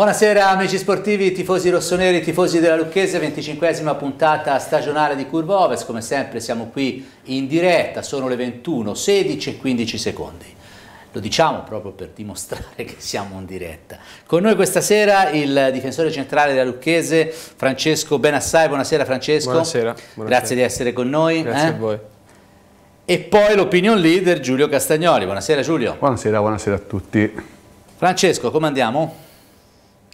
Buonasera amici sportivi, tifosi rossoneri, tifosi della Lucchese, 25esima puntata stagionale di Curva Ovest, come sempre siamo qui in diretta, sono le 21, 16 e 15 secondi. Lo diciamo proprio per dimostrare che siamo in diretta. Con noi questa sera il difensore centrale della Lucchese, Francesco Benassai. Buonasera Francesco. Buonasera. buonasera. Grazie di essere con noi. Grazie eh? a voi. E poi l'opinion leader Giulio Castagnoli. Buonasera Giulio. Buonasera, buonasera a tutti. Francesco, come andiamo?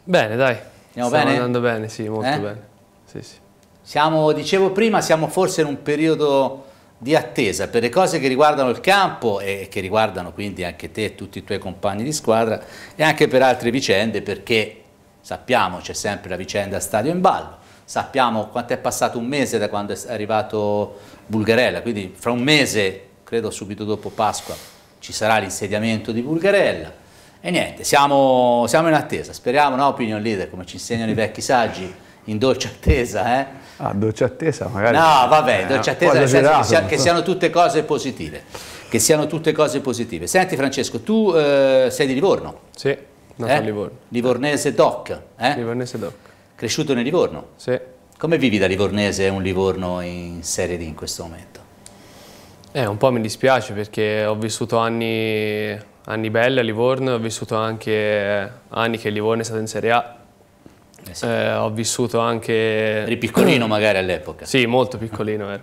Bene, dai. Andiamo Stiamo bene? andando bene, sì, molto Eh? bene. Sì, sì. Siamo, dicevo prima, siamo forse in un periodo di attesa per le cose che riguardano il campo e che riguardano quindi anche te e tutti i tuoi compagni di squadra e anche per altre vicende perché sappiamo c'è sempre la vicenda Stadio in ballo, sappiamo quanto è passato un mese da quando è arrivato Bulgarella, quindi fra un mese, credo subito dopo Pasqua, ci sarà l'insediamento di Bulgarella e niente, siamo, siamo in attesa, speriamo, no opinion leader, come ci insegnano i vecchi saggi, in dolce attesa, eh? Ah, dolce attesa magari. No, vabbè, Eh, dolce attesa nel senso che, sia- che siano tutte cose positive. Che siano tutte cose positive. Senti Francesco, tu eh, sei di Livorno, Sì, nato eh? a Livorno. Livornese doc, eh? Livornese doc. cresciuto nel Livorno. Sì. Come vivi da livornese un Livorno in Serie D in questo momento? Eh, un po' mi dispiace perché ho vissuto anni, anni belli a Livorno, ho vissuto anche anni che Livorno è stato in Serie A. Eh sì. Eh, ho vissuto anche... Eri piccolino magari all'epoca. Sì, molto piccolino ero.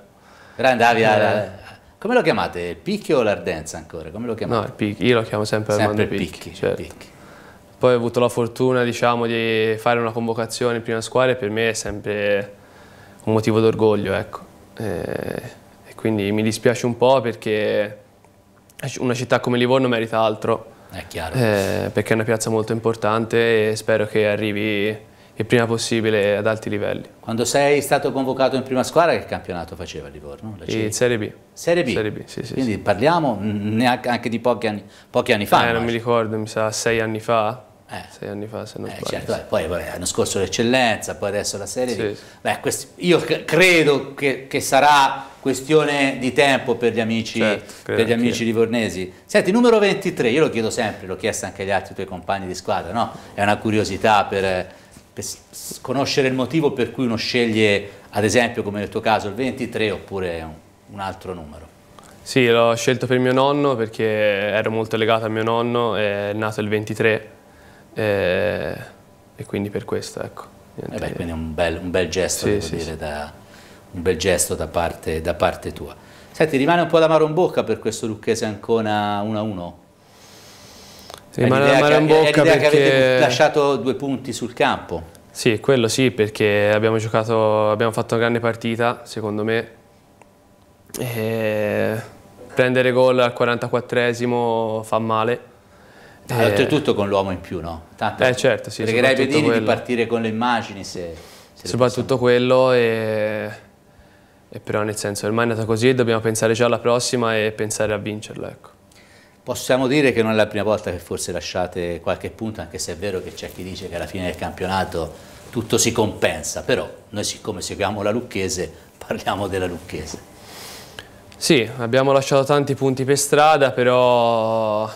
Però andavi a... Eh. Come lo chiamate? Il picchio o l'Ardenza ancora? Come lo chiamate? No, il Picchi, io lo chiamo sempre, Sempre Armando il Picchi. picchi. certo. picchi. Poi ho avuto la fortuna, diciamo, di fare una convocazione in prima squadra e per me è sempre un motivo d'orgoglio, ecco. Eh, E quindi mi dispiace un po' perché una città come Livorno merita altro, eh, perché è una piazza molto importante e spero che arrivi il prima possibile ad alti livelli. Quando sei stato convocato in prima squadra, che campionato faceva Livorno? La C? In Serie B. Serie B? Serie B, sì, sì, Quindi parliamo mm, neanche anche di pochi anni, pochi anni fa. Eh, non mi ricordo, mi sa sei anni fa. Eh. Sei anni fa se non Eh, sbaglio. certo, eh, poi vabbè, l'anno scorso l'eccellenza, poi adesso la Serie. Sì, sì. Beh, questi- io c- credo che, che sarà questione di tempo per gli amici, Certo, per gli amici livornesi. Senti, numero 23, io lo chiedo sempre, l'ho chiesto anche agli altri tuoi compagni di squadra, no? È una curiosità per, per conoscere il motivo per cui uno sceglie, ad esempio, come nel tuo caso, il 23 oppure un, un altro numero. Sì, l'ho scelto per mio nonno perché ero molto legato a mio nonno, è nato il 23 eh, e quindi per questo, ecco. Eh beh, quindi un bel, un bel gesto, Sì, devo sì, dire, sì. Da, un bel gesto da parte, da parte tua. Senti, rimane un po' d'amaro in bocca per questo Lucchese Ancona 1-1? Rimane È l'idea l'amaro che- in bocca l'idea che avete perché... lasciato due punti sul campo. Sì, quello sì, perché abbiamo giocato, abbiamo fatto una grande partita, secondo me. E prendere gol al 44esimo fa male. Eh, Oltretutto con l'uomo in più, no? Tanto Eh, certo, sì, Pregherei pedini di partire con le immagini se, se soprattutto quello e, e però nel senso ormai è andata così dobbiamo pensare già alla prossima e pensare a vincerla ecco. Possiamo dire che non è la prima volta che forse lasciate qualche punto, anche se è vero che c'è chi dice che alla fine del campionato tutto si compensa, però noi siccome seguiamo la Lucchese parliamo della Lucchese. Sì, abbiamo lasciato tanti punti per strada, però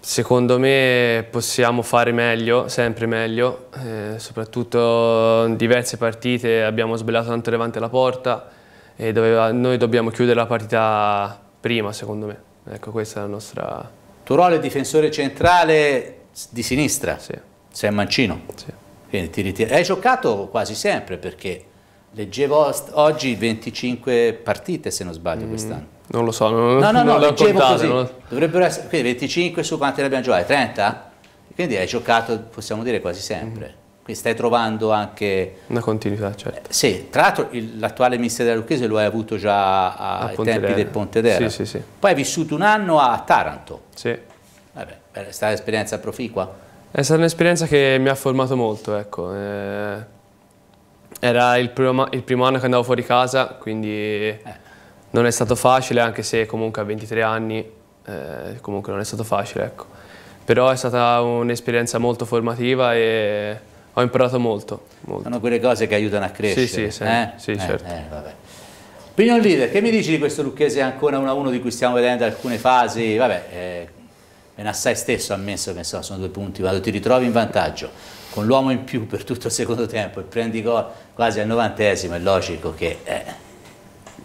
secondo me possiamo fare meglio, sempre meglio, eh, soprattutto in diverse partite abbiamo sbagliato tanto davanti alla porta e doveva- noi dobbiamo chiudere la partita prima, secondo me. Ecco, questa è la nostra... tuo ruolo è difensore centrale di sinistra, Sì, sei mancino, sì. quindi ti ritiri. Hai giocato quasi sempre perché leggevo oggi 25 partite se non sbaglio quest'anno. Non lo so, non, No, no, no, non leggevo contate, così. non- Dovrebbero essere quindi 25 su quante ne abbiamo giocate? 30? Quindi hai giocato, possiamo dire, quasi sempre. Mm. Quindi stai trovando anche... Una continuità, certo. Sì, tra l'altro l'attuale mister della Lucchese lo hai avuto già a- A ai Pontedera. tempi del Pontedera. Sì, sì, sì. Poi hai vissuto un anno a Taranto. Sì. Vabbè, è stata un'esperienza proficua. È stata un'esperienza che mi ha formato molto, ecco. Eh, era il primo, il primo anno che andavo fuori casa, quindi non è stato facile, anche se comunque a 23 anni eh, comunque non è stato facile, ecco. Però è stata un'esperienza molto formativa e ho imparato molto, molto. Sono quelle cose che aiutano a crescere. Sì, sì, sì. eh? Sì, Eh, certo. eh, vabbè. Opinion leader, che mi dici di questo Lucchese ancora 1-1 di cui stiamo vedendo alcune fasi? Vabbè, eh, Benassai stesso ha ammesso che sono due punti, quando ti ritrovi in vantaggio con l'uomo in più per tutto il secondo tempo e prendi gol quasi al novantesimo, è logico che... Eh.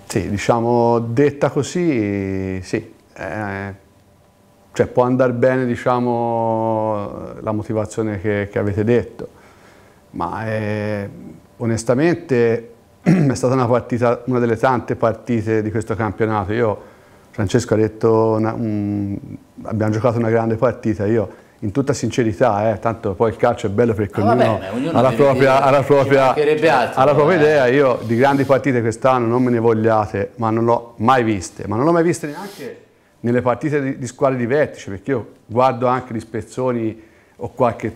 Sì, diciamo, detta così, sì. Eh, cioè può andare bene, diciamo, la motivazione che, che avete detto, ma eh, onestamente è stata una partita, una delle tante partite di questo campionato. Io, Francesco ha detto, una, un, abbiamo giocato una grande partita, io in tutta sincerità, eh, tanto poi il calcio è bello perché ah, ognuno, vabbè, ognuno ha la propria, ha la propria, altro, ha la propria idea, io di grandi partite quest'anno non me ne vogliate, ma non l'ho mai viste, ma non l'ho mai viste neanche nelle partite di, di squadre di vertice, perché io guardo anche gli spezzoni o qualche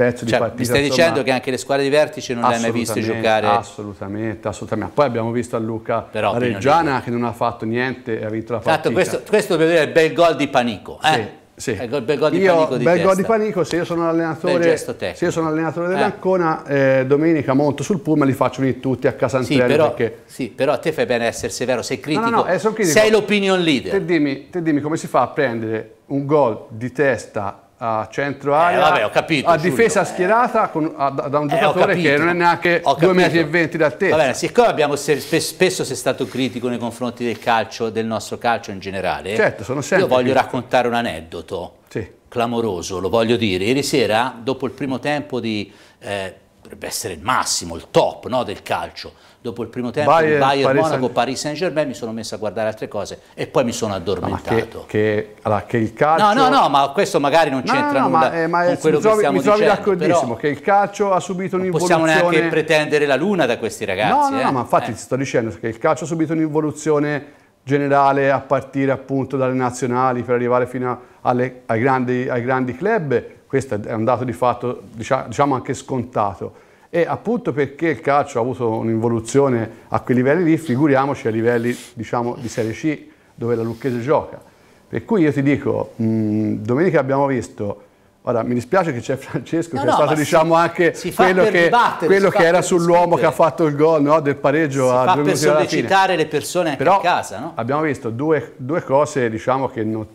pezzo cioè, di partita. Mi stai insomma, dicendo che anche le squadre di vertice non le hai mai viste giocare? Assolutamente, assolutamente. Poi abbiamo visto a Luca Però, Reggiana che non ha fatto niente e ha vinto la partita. Tanto questo, questo per vedere il bel gol di Panico. Eh? Sì. Sì. Ecco, bel gol di io, panico di bel gol di panico, se io sono allenatore, se io sono allenatore dell'Ancona, eh. eh, domenica monto sul pullman li faccio venire tutti a casa sì, però, perché... sì, però a te fai bene essere severo, sei critico, no, no, no, eh, critico. sei l'opinion leader. Te dimmi, te dimmi come si fa a prendere un gol di testa a centro area, eh, vabbè, capito, a difesa Giulio. schierata con, a, da un eh, giocatore eh, che non è neanche 2 metri e 20 d'altezza. Va bene, siccome abbiamo spesso sei stato critico nei confronti del calcio, del nostro calcio in generale, certo, sono sempre io voglio critico. raccontare un aneddoto sì. clamoroso, lo voglio dire. Ieri sera, dopo il primo tempo di... Eh, dovrebbe essere il massimo, il top no, del calcio. Dopo il primo tempo Bayern, Bayern Paris Monaco, Saint... Paris Saint Germain mi sono messo a guardare altre cose e poi mi sono addormentato. No, che, che, allora, che, il calcio... No, no, no, ma questo magari non c'entra no, no, nulla ma, eh, ma con quello trovi, che stiamo mi trovi dicendo. d'accordissimo, che il calcio ha subito un'involuzione... Non possiamo neanche pretendere la luna da questi ragazzi. No, no, eh? no ma infatti eh. ti sto dicendo che il calcio ha subito un'involuzione generale a partire appunto dalle nazionali per arrivare fino alle, ai, grandi, ai grandi club. Questo è un dato di fatto, diciamo anche scontato e appunto perché il calcio ha avuto un'involuzione a quei livelli lì, figuriamoci a livelli diciamo, di Serie C dove la Lucchese gioca. Per cui io ti dico, mh, domenica abbiamo visto, ora mi dispiace che c'è Francesco no, che no, è stato diciamo si, anche si quello, che, quello che era sull'uomo che ha fatto il gol no, del pareggio si a fa per sollecitare le persone anche Però a casa. No? abbiamo visto due, due cose diciamo che non...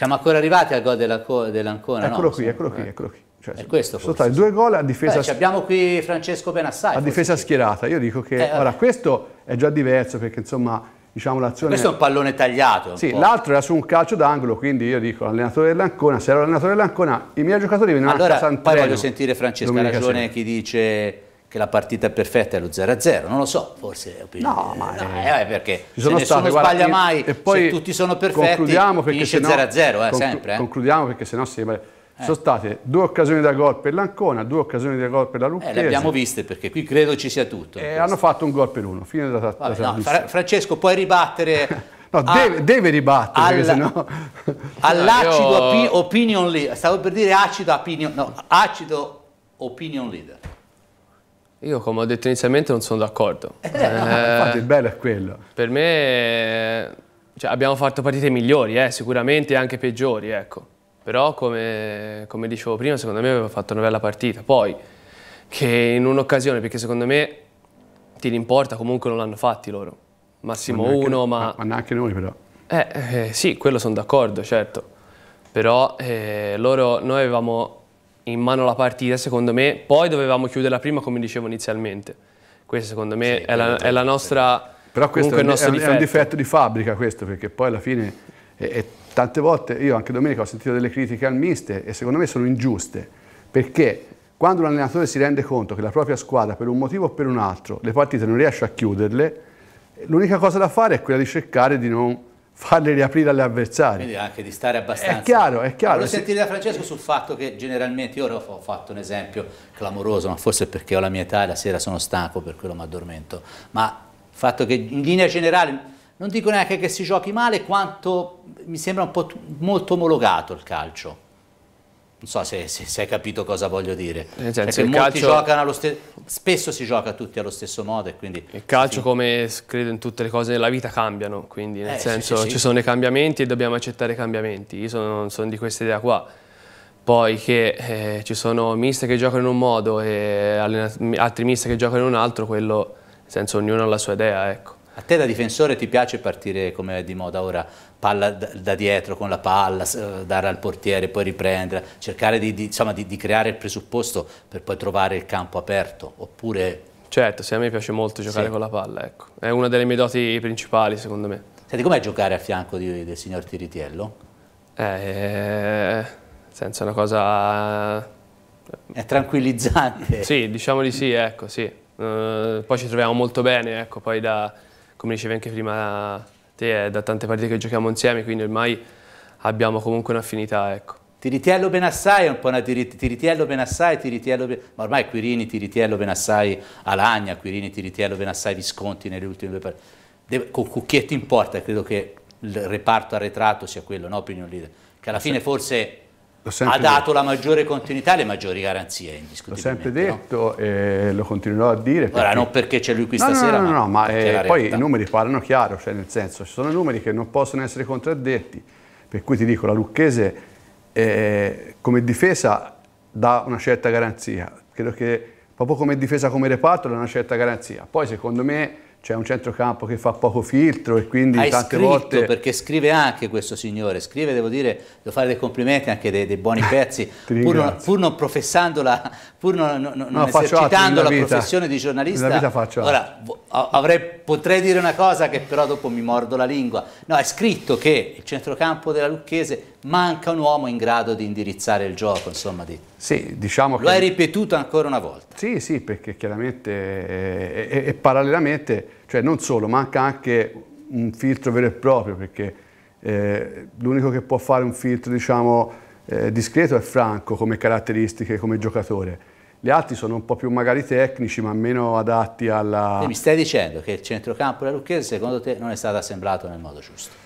Siamo ancora arrivati al gol dell'Ancona, Eccolo no? qui, eccolo qui, eccolo qui. Cioè, è questo sono stati due gol a difesa Beh, abbiamo qui Francesco Benassai a difesa schierata. Io dico che eh, ora questo è già diverso perché insomma diciamo l'azione questo è un pallone tagliato sì l'altro era su un calcio d'angolo quindi io dico allenatore dell'Ancona se ero allenatore dell'Ancona i miei giocatori venivano allora, a casa poi voglio sentire Francesco ha ragione chi dice che la partita è perfetta è lo 0-0, non lo so, forse è opinione. No, ma no, è, eh, perché ci sono se nessuno state, sbaglia guarda, mai, e poi se tutti sono perfetti, finisce 0-0, eh, conclu- sempre. Eh. Concludiamo perché sennò sembra eh. Sono state due occasioni da gol per l'Ancona, due occasioni da gol per la Lucchese. Eh, le abbiamo viste perché qui credo ci sia tutto. E hanno fatto un gol per uno, fine della, Vabbè, della no, Fra Francesco, puoi ribattere... No, a, deve, deve, ribattere, al, sennò... All'acido io... opi opinion leader, stavo per dire acido opinion, no, acido opinion leader. Io, come ho detto inizialmente, non sono d'accordo. Eh, eh, infatti il bello è quello. Per me, cioè, abbiamo fatto partite migliori, eh, sicuramente anche peggiori, ecco però come, come, dicevo prima secondo me aveva fatto una bella partita, poi che in un'occasione, perché secondo me ti rimporta comunque non l'hanno fatti loro, massimo ma uno, ma... Ma neanche noi però. Eh, eh sì, quello sono d'accordo, certo, però eh, loro, noi avevamo in mano la partita secondo me, poi dovevamo chiuderla prima come dicevo inizialmente, questo secondo me sì, è, la, è, la, nostra... Però questo è un, è, un, è un, difetto. di fabbrica questo, perché poi alla fine è, tante volte io anche domenica ho sentito delle critiche al mister e secondo me sono ingiuste. Perché quando un allenatore si rende conto che la propria squadra per un motivo o per un altro le partite non riesce a chiuderle l'unica cosa da fare è quella di cercare di non farle riaprire alle avversarie. Quindi anche di stare abbastanza... È chiaro, è chiaro. Volevo sentire da Francesco sul fatto che generalmente, io ho fatto un esempio clamoroso, ma forse perché ho la mia età e la sera sono stanco, per quello mi addormento, ma il fatto che in linea generale non dico neanche che si giochi male, quanto mi sembra un po' molto omologato il calcio. Non so se, se, se hai capito cosa voglio dire. Nel senso, molti calcio... giocano allo stesso spesso si gioca tutti allo stesso modo e quindi... Il calcio, sì. come credo in tutte le cose della vita, cambiano, quindi nel eh, senso sì, sì, ci sono i cambiamenti e dobbiamo accettare i cambiamenti. Io sono, sono di questa idea qua. Poi che eh, ci sono mister che giocano in un modo e altri mister che giocano in un altro, quello, nel senso ognuno ha la sua idea, ecco. A te da difensore ti piace partire come è di moda ora, palla da, dietro con la palla, dare al portiere, poi riprendere, cercare di, di, insomma, di, di, creare il presupposto per poi trovare il campo aperto, oppure... Certo, sì, a me piace molto giocare sì. con la palla, ecco. è una delle mie doti principali secondo me. Senti, com'è giocare a fianco del signor Tiritiello? Eh, senza una cosa... È tranquillizzante. Sì, diciamo di sì, ecco, sì. Uh, poi ci troviamo molto bene, ecco, poi da come dicevi anche prima te, è da tante partite che giochiamo insieme, quindi ormai abbiamo comunque un'affinità. Ecco. Tiritiello Benassai è un po' una Tiritiello Benassai, Tiritiello ma ormai Quirini, Tiritiello Benassai Alagna, Quirini, Tiritiello Benassai Visconti nelle ultime due partite. Con Cucchietti in porta, credo che il reparto arretrato sia quello, no, opinion leader, che alla fine forse ha dato detto. la maggiore continuità e le maggiori garanzie indiscutibilmente. L'ho sempre detto no? e lo continuerò a dire. Perché... Ora, non perché c'è lui qui no, stasera, no, no, no, no ma, eh, poi i numeri parlano chiaro, cioè nel senso, ci sono numeri che non possono essere contraddetti, per cui ti dico, la Lucchese eh, come difesa dà una certa garanzia, credo che proprio come difesa come reparto dà una certa garanzia, poi secondo me c'è un centrocampo che fa poco filtro e quindi Hai tante scritto, volte... perché scrive anche questo signore, scrive, devo dire, devo fare dei complimenti anche dei, dei buoni pezzi, pur non, pur non, professando la, pur non, non, no, esercitando la vita. professione di giornalista. Nella vita faccio Ora, avrei, potrei dire una cosa che però dopo mi mordo la lingua. No, è scritto che il centrocampo della Lucchese manca un uomo in grado di indirizzare il gioco, insomma. Di... Sì, diciamo Lo che... hai ripetuto ancora una volta. Sì, sì, perché chiaramente e, e, e parallelamente, cioè non solo, manca anche un filtro vero e proprio, perché eh, l'unico che può fare un filtro, diciamo, eh, discreto è Franco come caratteristiche, come giocatore. Gli altri sono un po' più magari tecnici, ma meno adatti alla... E mi stai dicendo che il centrocampo della Lucchese, secondo te, non è stato assemblato nel modo giusto?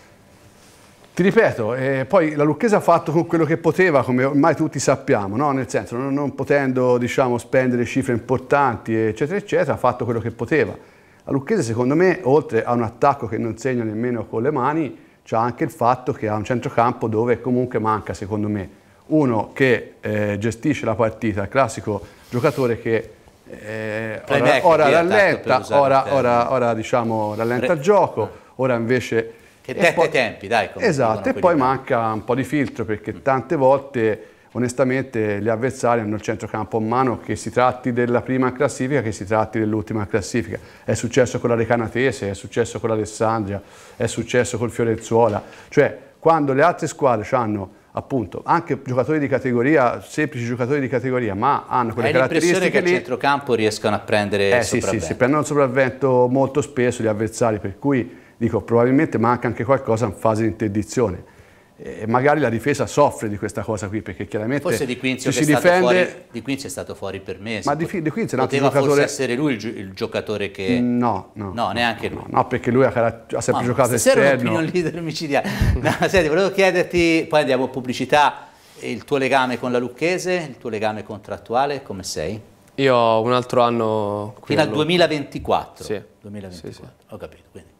Ti ripeto, eh, poi la Lucchese ha fatto con quello che poteva, come ormai tutti sappiamo, no? nel senso non, non potendo diciamo, spendere cifre importanti, eccetera, eccetera, ha fatto quello che poteva. La Lucchese secondo me, oltre a un attacco che non segna nemmeno con le mani, c'ha anche il fatto che ha un centrocampo dove comunque manca, secondo me, uno che eh, gestisce la partita, il classico giocatore che eh, ora, ora rallenta, ora, ora, ora diciamo, rallenta il gioco, ora invece che tette tempi, dai. Esatto, e poi manca un po' di filtro perché tante volte onestamente gli avversari hanno il centrocampo in mano che si tratti della prima classifica che si tratti dell'ultima classifica. È successo con la Recanatese, è successo con l'Alessandria, è successo col Fiorenzuola. Cioè, quando le altre squadre hanno appunto anche giocatori di categoria, semplici giocatori di categoria, ma hanno quelle Hai caratteristiche che lì... al centrocampo riescano a prendere eh, sì, sì, si prendono il sopravvento molto spesso gli avversari, per cui dico probabilmente manca anche qualcosa in fase di interdizione. E magari la difesa soffre di questa cosa qui perché chiaramente forse di Quincy, si difende... fuori, di Quincy è stato fuori per me ma di, di Quincy è un poteva giocatore... forse essere lui il, il, giocatore che no, no, no neanche lui no, no perché lui ha, ha sempre ma giocato esterno opinion leader micidiale no, senti volevo chiederti poi andiamo a pubblicità il tuo legame con la Lucchese il tuo legame contrattuale come sei? io ho un altro anno fino al 2024 sì. 2024 sì, sì. ho capito quindi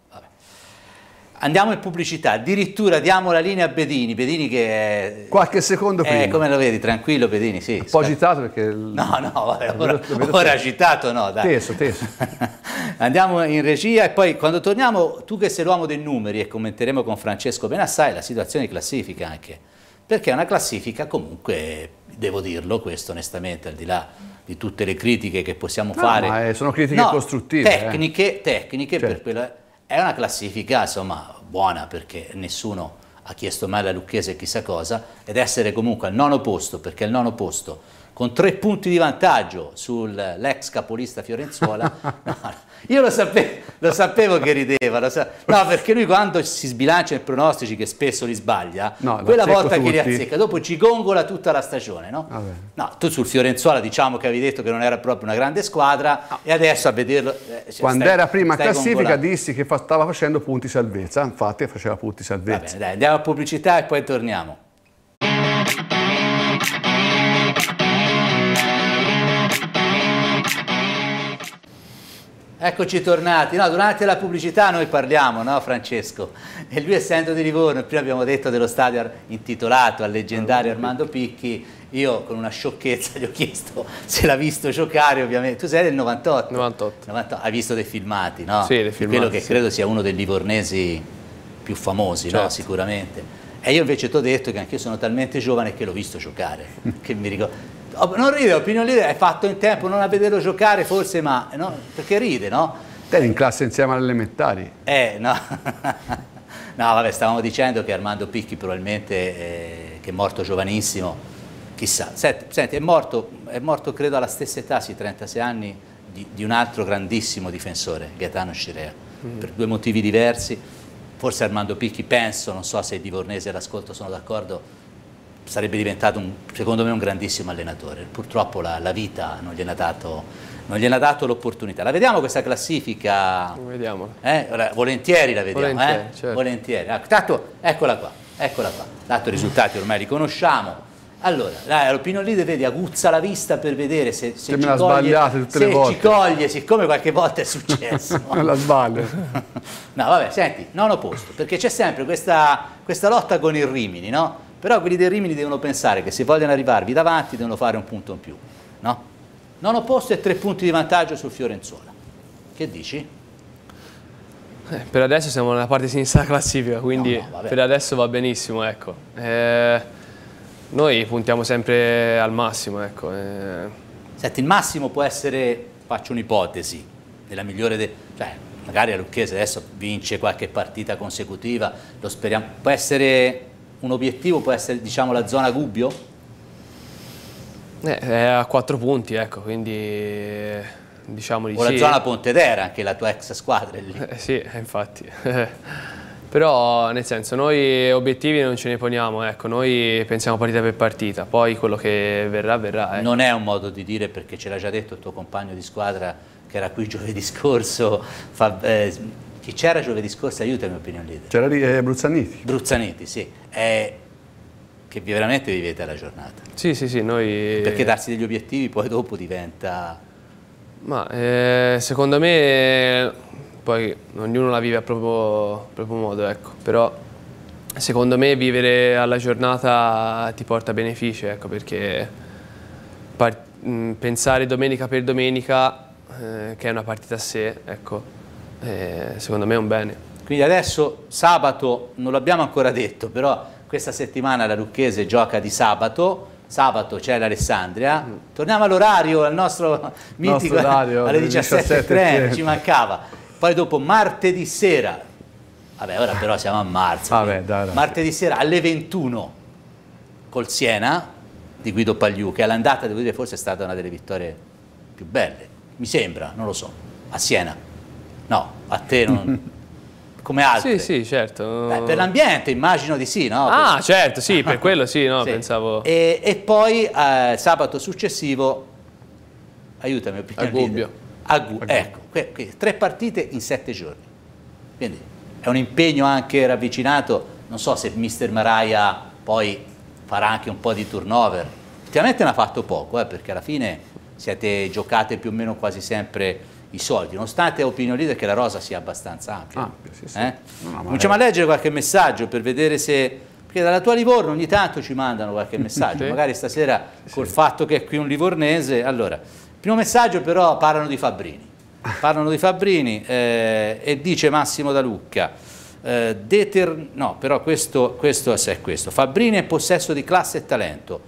Andiamo in pubblicità, addirittura diamo la linea a Bedini, Bedini che è... Qualche secondo prima. Eh, come lo vedi, tranquillo Bedini, sì. Un po' agitato perché... Il... No, no, vabbè, ora, ora agitato no, dai. Teso, teso. Andiamo in regia e poi quando torniamo, tu che sei l'uomo dei numeri e commenteremo con Francesco Benassai la situazione di classifica anche, perché è una classifica comunque, devo dirlo questo onestamente, al di là di tutte le critiche che possiamo no, fare. Ma sono critiche no, costruttive. Tecniche, eh. tecniche certo. per quella è una classifica insomma buona perché nessuno ha chiesto mai alla Lucchese chissà cosa ed essere comunque al nono posto perché al nono posto con tre punti di vantaggio sull'ex capolista Fiorenzuola. no, io lo sapevo, lo sapevo, che rideva, sa no perché lui quando si sbilancia in pronostici che spesso li sbaglia, no, quella volta tutti. che li azzecca, dopo ci gongola tutta la stagione, no? no? tu sul Fiorenzuola diciamo che avevi detto che non era proprio una grande squadra e adesso a vederlo... Eh, cioè, quando stai, era prima classifica gongolando. dissi che fa, stava facendo punti salvezza, infatti faceva punti salvezza. Va bene, dai, andiamo a pubblicità e poi torniamo. Eccoci tornati. No, durante la pubblicità noi parliamo, no Francesco? E lui essendo di Livorno, prima abbiamo detto dello stadio intitolato al leggendario Armando Picchi, io con una sciocchezza gli ho chiesto se l'ha visto giocare, ovviamente. Tu sei del 98? 98. 98. Hai visto dei filmati, no? Sì, dei filmati. Quello che sì. credo sia uno dei livornesi più famosi, certo. no? Sicuramente. E io invece ti ho detto che anche io sono talmente giovane che l'ho visto giocare, che mi ricordo. Non ride, opinion leader, hai fatto in tempo non a vederlo giocare forse, ma no? perché ride, no? Te eri in classe insieme alle elementari. Eh, no. no, vabbè, stavamo dicendo che Armando Picchi probabilmente, eh, che è morto giovanissimo, chissà. Senti, senti, è, morto, è morto credo alla stessa età, sì, 36 anni, di, di un altro grandissimo difensore, Gaetano Scirea, mm. per due motivi diversi. Forse Armando Picchi, penso, non so se i divornesi all'ascolto sono d'accordo, sarebbe diventato, un, secondo me, un grandissimo allenatore. Purtroppo la, la vita non gliene ha dato, dato l'opportunità. La vediamo questa classifica? Vediamo. Eh? Volentieri la vediamo, Volentieri, eh? certo. Volentieri. Ah, tanto, eccola qua, eccola qua. Dato i risultati ormai li conosciamo. Allora, l'opinion leader vedi, aguzza la vista per vedere se, se, se ci, me coglie, tutte se le volte. ci coglie, siccome qualche volta è successo. non la sbaglio. no, vabbè, senti, nono posto, perché c'è sempre questa, questa lotta con il Rimini, no? Però quelli del Rimini devono pensare che se vogliono arrivarvi davanti devono fare un punto in più, no? Nono posto e tre punti di vantaggio sul Fiorenzuola. Che dici? Eh, per adesso siamo nella parte sinistra della classifica, quindi No, no, per adesso va benissimo, ecco. Eh, noi puntiamo sempre al massimo, ecco. eh. Senti, il massimo può essere, faccio un'ipotesi, nella migliore de- cioè magari a Lucchese adesso vince qualche partita consecutiva, lo speriamo, può essere un obiettivo, può essere diciamo la zona Gubbio? Eh, è a quattro punti, ecco, quindi diciamo di O la sì. zona Pontedera, anche la tua ex squadra lì. Eh, sì, infatti. Però nel senso noi obiettivi non ce ne poniamo, ecco, noi pensiamo partita per partita, poi quello che verrà verrà. ecco. Non è un modo di dire perché ce l'ha già detto il tuo compagno di squadra che era qui giovedì scorso, fa- eh, chi c'era giovedì scorso, aiutami opinion leader. C'era lì eh, Bruzzaniti. Bruzzaniti, sì, è che vi- veramente vivete la giornata. Sì, sì, sì, noi... Perché darsi degli obiettivi poi dopo diventa... Ma eh, secondo me, poi ognuno la vive a proprio, proprio modo, ecco, però secondo me vivere alla giornata ti porta benefici, ecco, perché pensare domenica per domenica, eh, che è una partita a sé, ecco, eh, secondo me è un bene. Quindi adesso sabato, non l'abbiamo ancora detto, però questa settimana la Lucchese gioca di sabato, sabato c'è l'Alessandria, torniamo all'orario, al nostro mitico, orario, alle alle 17.30, 17.30. ci mancava. Poi dopo martedì sera, vabbè ora però siamo a marzo, Vabbè, dai, dai. martedì sera alle 21 col Siena di Guido Pagliù, che all'andata devo dire forse è stata una delle vittorie più belle, mi sembra, non lo so, a Siena. No, a te non... come altre. Sì, sì, certo. Beh, per l'ambiente immagino di sì, no? Ah, certo, sì, per quello sì, no, Sì. pensavo... E, e poi eh, sabato successivo, aiutami, opinion A Gubbio. A Gu- ecco, que- que- tre partite in sette giorni. Quindi è un impegno anche ravvicinato, non so se mister Maraia poi farà anche un po' di turnover. Ultimamente ne ha fatto poco, eh, perché alla fine siete giocate più o meno quasi sempre i soliti, nonostante opinion leader che la rosa sia abbastanza ampia. Ampia, sì, sì. Eh? No, Cominciamo a leggere qualche messaggio per vedere se... Perché dalla tua Livorno ogni tanto ci mandano qualche messaggio, Sì. magari stasera col fatto che è qui un livornese. Allora, primo messaggio però parlano di Fabbrini. Parlano di Fabbrini eh, e dice Massimo da Lucca. eh, deter- no, però questo, questo è questo. Fabbrini è possesso di classe e talento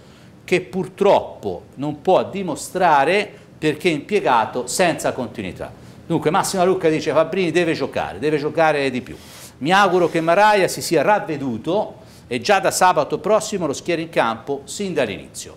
che purtroppo non può dimostrare perché impiegato senza continuità. Dunque Massimo Lucca dice Fabbrini deve giocare, deve giocare di più. Mi auguro che Maraia si sia ravveduto e già da sabato prossimo lo schieri in campo sin dall'inizio.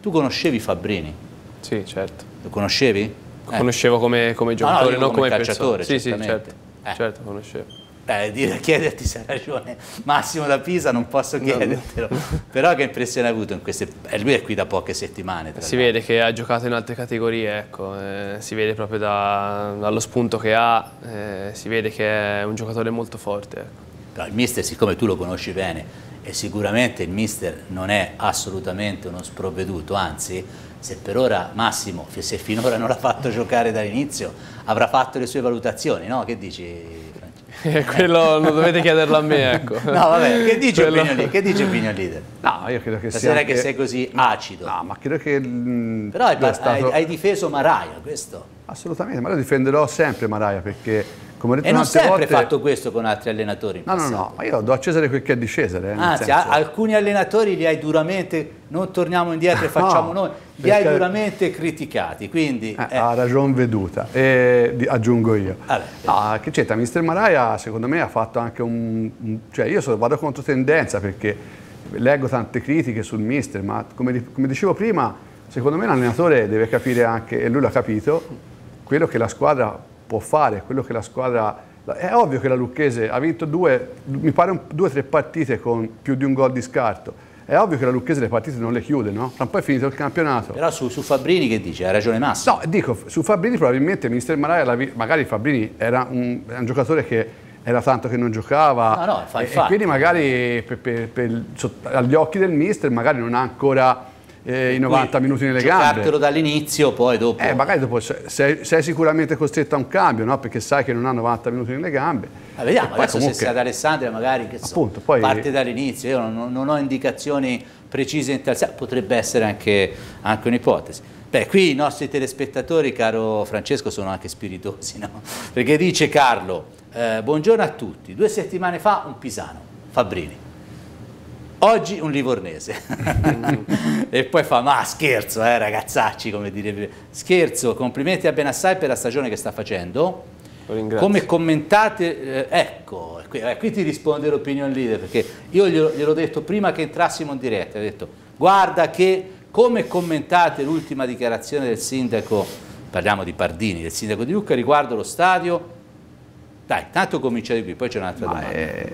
Tu conoscevi Fabbrini? Sì, certo. Lo conoscevi? Eh. Conoscevo come, come no, giocatore, dico non come come, calciatore. Sì, sì, certo. Eh. Certo, conoscevo. Eh, dire, chiederti se ha ragione Massimo da Pisa non posso chiedertelo, però che impressione hai avuto in queste... eh, lui è qui da poche settimane. Si vede che ha giocato in altre categorie, ecco, eh, si vede proprio da- dallo spunto che ha, eh, si vede che è un giocatore molto forte. Ecco. Però il mister, siccome tu lo conosci bene, e sicuramente il mister non è assolutamente uno sprovveduto, anzi, se per ora Massimo, se finora non l'ha fatto giocare dall'inizio, avrà fatto le sue valutazioni, no? Che dici? Quello lo dovete chiederlo a me, ecco. No, vabbè, che dice Quello... Opinion Leader? Che dice Opinion Leader? No, io credo che Stasera sia... Anche... che sei così acido. No, ma credo che... Però hai, stato... hai, hai difeso Maraia, questo? Assolutamente, ma io difenderò sempre Maraia perché come e non sempre volte... fatto questo con altri allenatori. no, passato. no, no, ma io do a Cesare quel che è di Cesare. Eh, Anzi, senso... alcuni allenatori li hai duramente, non torniamo indietro e facciamo no, noi, li hai duramente criticati. Quindi, eh, eh. Ha ragione veduta, e aggiungo io. Allora, no, che c'entra, Mister Maraia secondo me ha fatto anche un... un cioè io so, vado contro tendenza perché leggo tante critiche sul Mister, ma come, come dicevo prima, secondo me l'allenatore deve capire anche, e lui l'ha capito, quello che la squadra può fare, quello che la squadra... È ovvio che la Lucchese ha vinto due, mi pare due o tre partite con più di un gol di scarto. È ovvio che la Lucchese le partite non le chiude, no? Tra un po' è finito il campionato. Però su, su Fabrini che dice? Ha ragione Massimo. No, dico, su Fabrini probabilmente Mister Maraia, magari Fabrini era un, era un, giocatore che era tanto che non giocava. No, no, fa, e, e quindi magari per, per, per, agli occhi del Mister magari non ha ancora eh, i 90 minuti nelle gambe. Giocartelo dall'inizio, poi dopo... Eh, magari dopo sei, sei, sicuramente costretto a un cambio, no? perché sai che non ha 90 minuti nelle gambe. Ma vediamo, adesso comunque... se sei ad Alessandria magari che Appunto, poi... parte dall'inizio, io non, non, ho indicazioni precise in tal senso, potrebbe essere anche, anche un'ipotesi. Beh, qui i nostri telespettatori, caro Francesco, sono anche spiritosi, no? Perché dice Carlo, eh, buongiorno a tutti, due settimane fa un pisano, Fabrini. Oggi un livornese. e poi fa, ma scherzo, eh, ragazzacci, come direbbe. Scherzo, complimenti a Benassai per la stagione che sta facendo. Come commentate, eh, ecco, qui, eh, qui, ti risponde l'opinion leader, perché io glielo, gliel'ho detto prima che entrassimo in diretta, ho detto, guarda che come commentate l'ultima dichiarazione del sindaco, parliamo di Pardini, del sindaco di Lucca riguardo lo stadio, dai, tanto comincia di qui, poi c'è un'altra domanda. È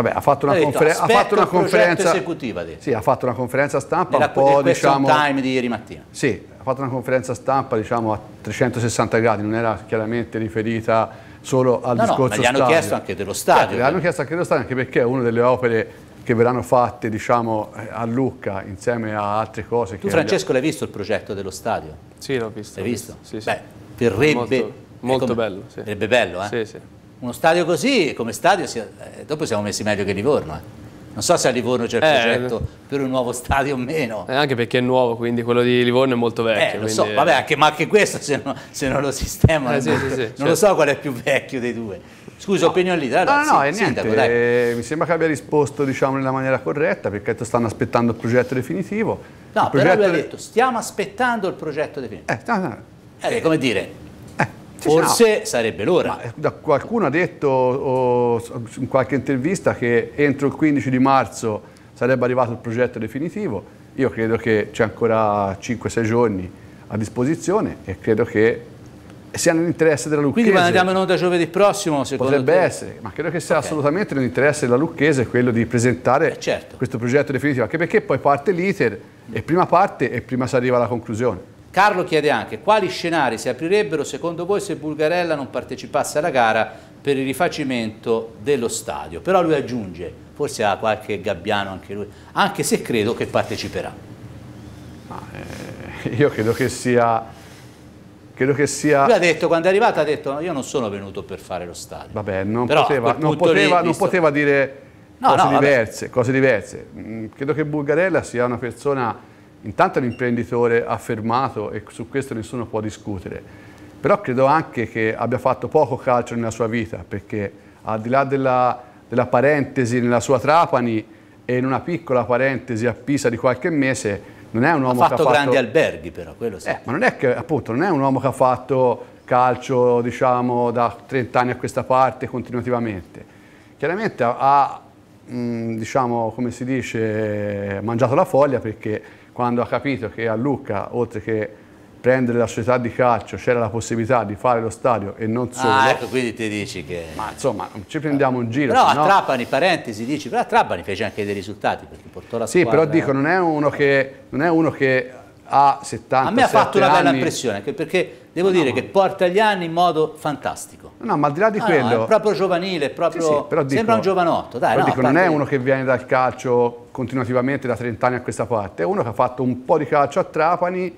Vabbè, ha fatto una, detto, conferen ha fatto una conferenza esecutiva. Sì, ha fatto una conferenza stampa Nella, un po' diciamo time di ieri mattina. Sì, ha fatto una conferenza stampa diciamo a 360 gradi, non era chiaramente riferita solo al no, discorso no, ma gli hanno chiesto anche dello stadio. Certo, gli hanno chiesto anche dello stadio anche perché è una delle opere che verranno fatte diciamo, a Lucca insieme a altre cose. Tu Francesco l'hai visto il progetto dello stadio? Sì, l'ho visto. L'hai visto? Sì, sì. Beh, verrebbe... Molto, molto bello. Sì. Verrebbe bello, eh? Sì, sì. Uno stadio così, come stadio, eh, dopo siamo messi meglio che Livorno. Eh. Non so se a Livorno c'è il eh, progetto per un nuovo stadio o meno. Eh, anche perché è nuovo, quindi quello di Livorno è molto vecchio. Eh, lo quindi... so, vabbè, anche, ma anche questo se, no, se non lo sistemano, eh, sì, sì, sì, non certo. lo so qual è più vecchio dei due. Scusa, no. opinione lì. Allora, no, no, sì, niente, sindaco, eh, mi sembra che abbia risposto diciamo, nella maniera corretta, perché stanno aspettando il progetto definitivo. No, il però lui ha detto, stiamo aspettando il progetto definitivo. Eh, no, no. Eh, come dire, Forse no. sarebbe l'ora. Eh, qualcuno ha detto o, in qualche intervista che entro il 15 di marzo sarebbe arrivato il progetto definitivo. Io credo che c'è ancora 5-6 giorni a disposizione e credo che sia nell'interesse della Lucchese. Quindi andiamo onda giovedì prossimo, secondo Potrebbe te? essere, ma credo che sia okay. assolutamente nell'interesse della Lucchese quello di presentare eh certo. questo progetto definitivo, anche perché poi parte l'iter e prima parte e prima si arriva alla conclusione. Carlo chiede anche quali scenari si aprirebbero secondo voi se Bulgarella non partecipasse alla gara per il rifacimento dello stadio. Però lui aggiunge, forse ha qualche gabbiano anche lui, anche se credo che parteciperà. Ma, eh, io credo che sia... Credo che sia... Lui ha detto, quando è arrivato, ha detto io non sono venuto per fare lo stadio. Vabbè, non, Però, poteva, non, poteva, lì, non poteva, dire no, cose, no, diverse, cose diverse. Mm, credo che Bulgarella sia una persona Intanto è un imprenditore affermato e su questo nessuno può discutere, però credo anche che abbia fatto poco calcio nella sua vita, perché al di là della, della parentesi nella sua Trapani e in una piccola parentesi a Pisa di qualche mese, non è un uomo ha fatto che ha fatto grandi alberghi però, quello sì. Eh, ma non è che appunto non è un uomo che ha fatto calcio diciamo da 30 anni a questa parte continuativamente. Chiaramente ha, mh, diciamo, come si dice, mangiato la foglia perché quando ha capito che a Lucca, oltre che prendere la società di calcio, c'era la possibilità di fare lo stadio e non solo. Ah, ecco, quindi ti dici che... Ma insomma, ci prendiamo un giro. Però a Trapani, parentesi, dici, però a Trapani fece anche dei risultati, perché portò la sì, squadra... Sì, però dico, non è uno che, non è uno che ha 70 A me ha fatto una bella impressione, anche perché devo no, dire no. che porta gli anni in modo fantastico. No, ma al di là di ah, quello... No, è proprio giovanile, è proprio... Sì, sì, dico, sembra un giovanotto, dai. Dico, non è uno che viene dal calcio continuativamente da 30 anni a questa parte, è uno che ha fatto un po' di calcio a Trapani,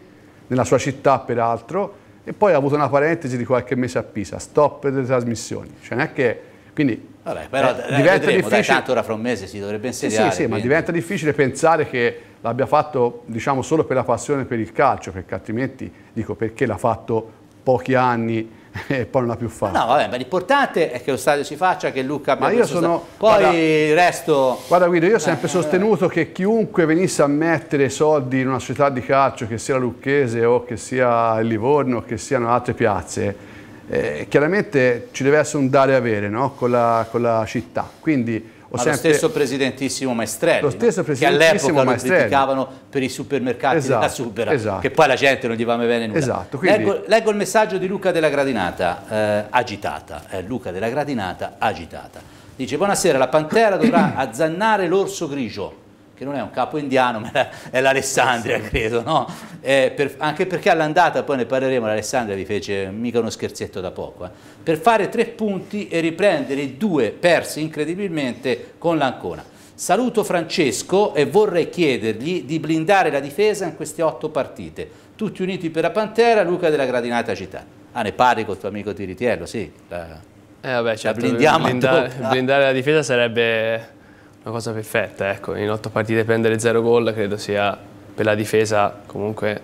nella sua città peraltro, e poi ha avuto una parentesi di qualche mese a Pisa, stop delle trasmissioni. Cioè non è che Quindi Vabbè, però eh, diventa vedremo, difficile. Dai, tanto ora fra un mese si dovrebbe insediare. Sì, sì, sì ma diventa difficile pensare che l'abbia fatto diciamo, solo per la passione per il calcio, perché altrimenti dico perché l'ha fatto pochi anni e poi non l'ha più fatto. No, vabbè, ma l'importante è che lo stadio si faccia, che Luca abbia ma io sono, Poi guarda, il resto... Guarda Guido, io ho sempre eh, sostenuto che chiunque venisse a mettere soldi in una società di calcio, che sia la Lucchese o che sia il Livorno o che siano altre piazze, eh, chiaramente ci deve essere un dare e avere no? con, la, con la città. Quindi sempre... lo stesso presidentissimo Maestrelli, lo stesso presidentissimo che all'epoca lo criticavano per i supermercati esatto, della Supera, esatto. che poi la gente non gli va mai bene nulla. Esatto, quindi... leggo, leggo, il messaggio di Luca della Gradinata, eh, agitata, eh, Luca della Gradinata, agitata. Dice, buonasera, la Pantera dovrà azzannare l'orso grigio che non è un capo indiano, ma è l'Alessandria, credo, no? eh, per, anche perché all'andata, poi ne parleremo, l'Alessandria vi fece mica uno scherzetto da poco, eh, per fare tre punti e riprendere i due persi incredibilmente con l'Ancona. Saluto Francesco e vorrei chiedergli di blindare la difesa in queste otto partite. Tutti uniti per la Pantera, Luca della Gradinata città. Ah, ne parli con il tuo amico Tiritiello, sì. La, eh vabbè, certo, blindiamo blindare, blindare la difesa sarebbe una cosa perfetta, ecco, in otto partite prendere zero gol credo sia per la difesa comunque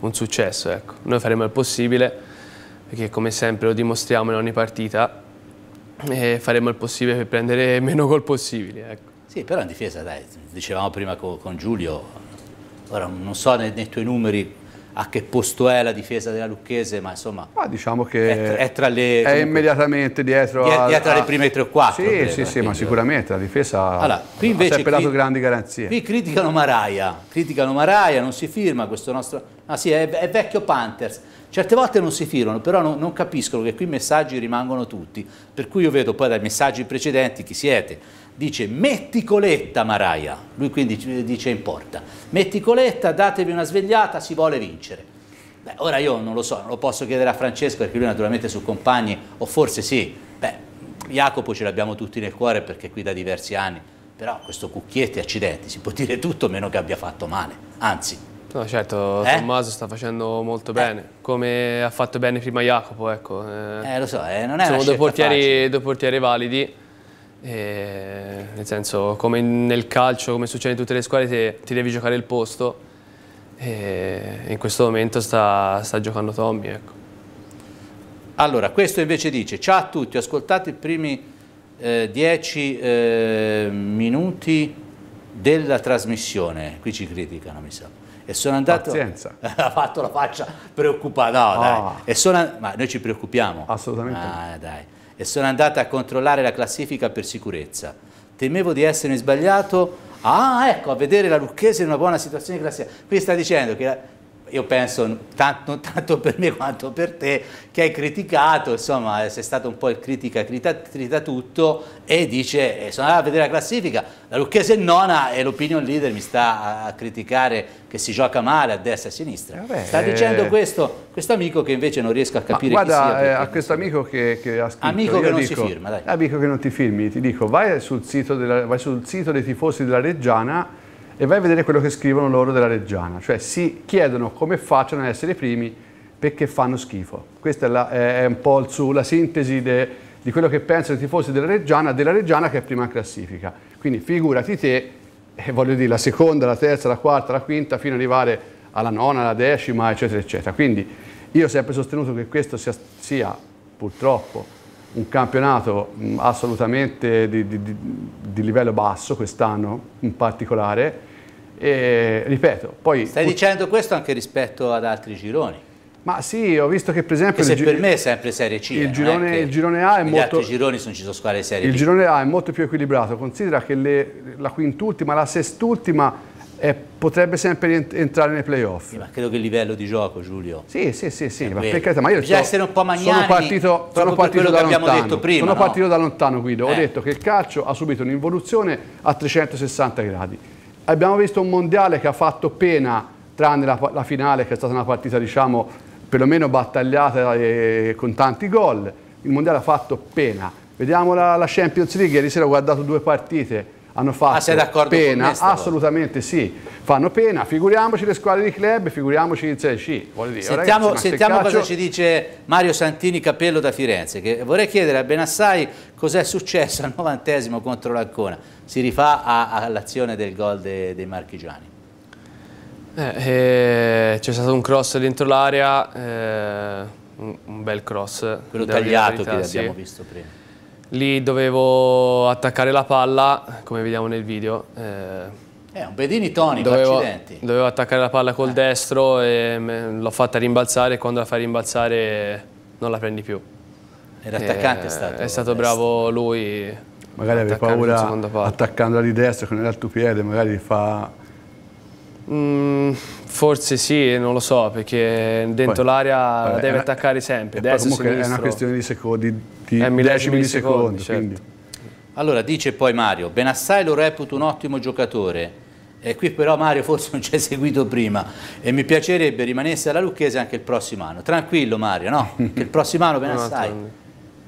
un successo, ecco. Noi faremo il possibile, perché come sempre lo dimostriamo in ogni partita, e faremo il possibile per prendere meno gol possibili, ecco. Sì, però in difesa, dai, dicevamo prima con, Giulio, ora non so nei, nei tuoi numeri a che posto è la difesa della Lucchese, ma insomma ma diciamo che è, è, tra le, è immediatamente dietro, dietro, dietro alle prime 3 o 4. Sì, credo, sì, sì, ma sicuramente la difesa allora, qui invece, ha sempre dato grandi garanzie. Qui criticano Maraia, criticano Maraia, non si firma questo nostro... Ah sì, è, è vecchio Panthers. Certe volte non si firmano, però non, non capiscono che qui i messaggi rimangono tutti, per cui io vedo poi dai messaggi precedenti chi siete, dice metti coletta Maraia, lui quindi dice in porta, metti coletta, datevi una svegliata, si vuole vincere. Beh, ora io non lo so, non lo posso chiedere a Francesco perché lui naturalmente su compagni, o forse sì, beh, Jacopo ce l'abbiamo tutti nel cuore perché è qui da diversi anni, però questo Cucchietti, accidenti, si può dire tutto meno che abbia fatto male, anzi. No, certo, eh? Tommaso sta facendo molto eh? bene, come ha fatto bene prima Jacopo, ecco. Eh, eh lo so, eh, non è Sono due portieri, due portieri validi, e, nel senso, come nel calcio, come succede in tutte le squadre, ti, ti devi giocare il posto e in questo momento sta, sta giocando Tommy. Ecco. Allora, questo invece dice, ciao a tutti, ho ascoltato i primi eh, dieci eh, minuti della trasmissione, qui ci criticano mi sa, e sono andato... Pazienza. ha fatto la faccia preoccupata, no oh. dai, e sono, ma noi ci preoccupiamo. Assolutamente. Ah, dai e sono andata a controllare la classifica per sicurezza. Temevo di essermi sbagliato. Ah, ecco, a vedere la Lucchese in una buona situazione classifica. Qui sta dicendo che io penso tanto, tanto, per me quanto per te che hai criticato, insomma sei stato un po' il critica trita tutto e dice eh, sono andato a vedere la classifica, la Lucchese è nona e l'opinion leader mi sta a, criticare che si gioca male a destra e a sinistra. Vabbè, sta dicendo questo questo amico che invece non riesco a capire ma guarda, sia. Eh, a questo amico che, che, ha scritto Amico che non dico, si firma, dai. Amico che non ti firmi, ti dico vai sul sito, della, vai sul sito dei tifosi della Reggiana e vai a vedere quello che scrivono loro della Reggiana, cioè si chiedono come facciano ad essere i primi perché fanno schifo. Questa è, la, è un po' su, la sintesi de, di quello che pensano i tifosi della Reggiana, della Reggiana che è prima in classifica. Quindi figurati te, eh, voglio dire, la seconda, la terza, la quarta, la quinta, fino ad arrivare alla nona, alla decima, eccetera, eccetera. Quindi io ho sempre sostenuto che questo sia, sia purtroppo un campionato assolutamente di, di, di livello basso quest'anno in particolare e, ripeto, poi... Stai dicendo questo anche rispetto ad altri gironi? Ma sì, ho visto che per esempio... Che se per me è sempre Serie C. Il, girone, il girone, A è molto... Gli altri gironi sono, ci sono squadre Serie Il B. girone A è molto più equilibrato. Considera che le, la quintultima, la sestultima eh, potrebbe sempre entrare nei playoff. Sì, ma credo che il livello di gioco, Giulio. Sì, sì, sì, sì ma per ma io Bisogna essere un po' magnani, sono partito, sono partito da lontano. Prima, sono no? partito da lontano, Guido. Eh. Ho detto che il calcio ha subito un'involuzione a 360 gradi Abbiamo visto un mondiale che ha fatto pena, tranne la, la finale che è stata una partita diciamo perlomeno battagliata e con tanti gol. Il mondiale ha fatto pena. Vediamo la, la Champions League, ieri sera ho guardato due partite, hanno fatto ah, pena, assolutamente sì, fanno pena, figuriamoci le squadre di club, figuriamoci il Serie C. Dire, sentiamo, ragazzi, sentiamo calcio... cosa ci dice Mario Santini Capello da Firenze, che vorrei chiedere a Benassai cos'è successo al novantesimo contro l'Ancona, si rifà all'azione del gol de, dei marchigiani. Eh, eh, c'è stato un cross dentro l'area, eh, un, un, bel cross. Quello tagliato verità, che sì. abbiamo visto prima. Lì dovevo attaccare la palla, come vediamo nel video. Eh, è un bedini tonico, dovevo, accidenti. Dovevo attaccare la palla col eh. destro e l'ho fatta rimbalzare e quando la fai rimbalzare non la prendi più. E l'attaccante è stato... È stato bravo lui. Magari avevi paura attaccandola di destra con l'altro piede, magari fa... Mm, forse sì, non lo so, perché dentro l'area deve attaccare sempre, destra comunque sinistro. è una questione di secondi, di è decimi di secondo. Certo. Allora dice poi Mario, Benassai lo reputo un ottimo giocatore, e qui però Mario forse non ci hai seguito prima e mi piacerebbe rimanesse alla Lucchese anche il prossimo anno. Tranquillo Mario, no? Che il prossimo anno Benassai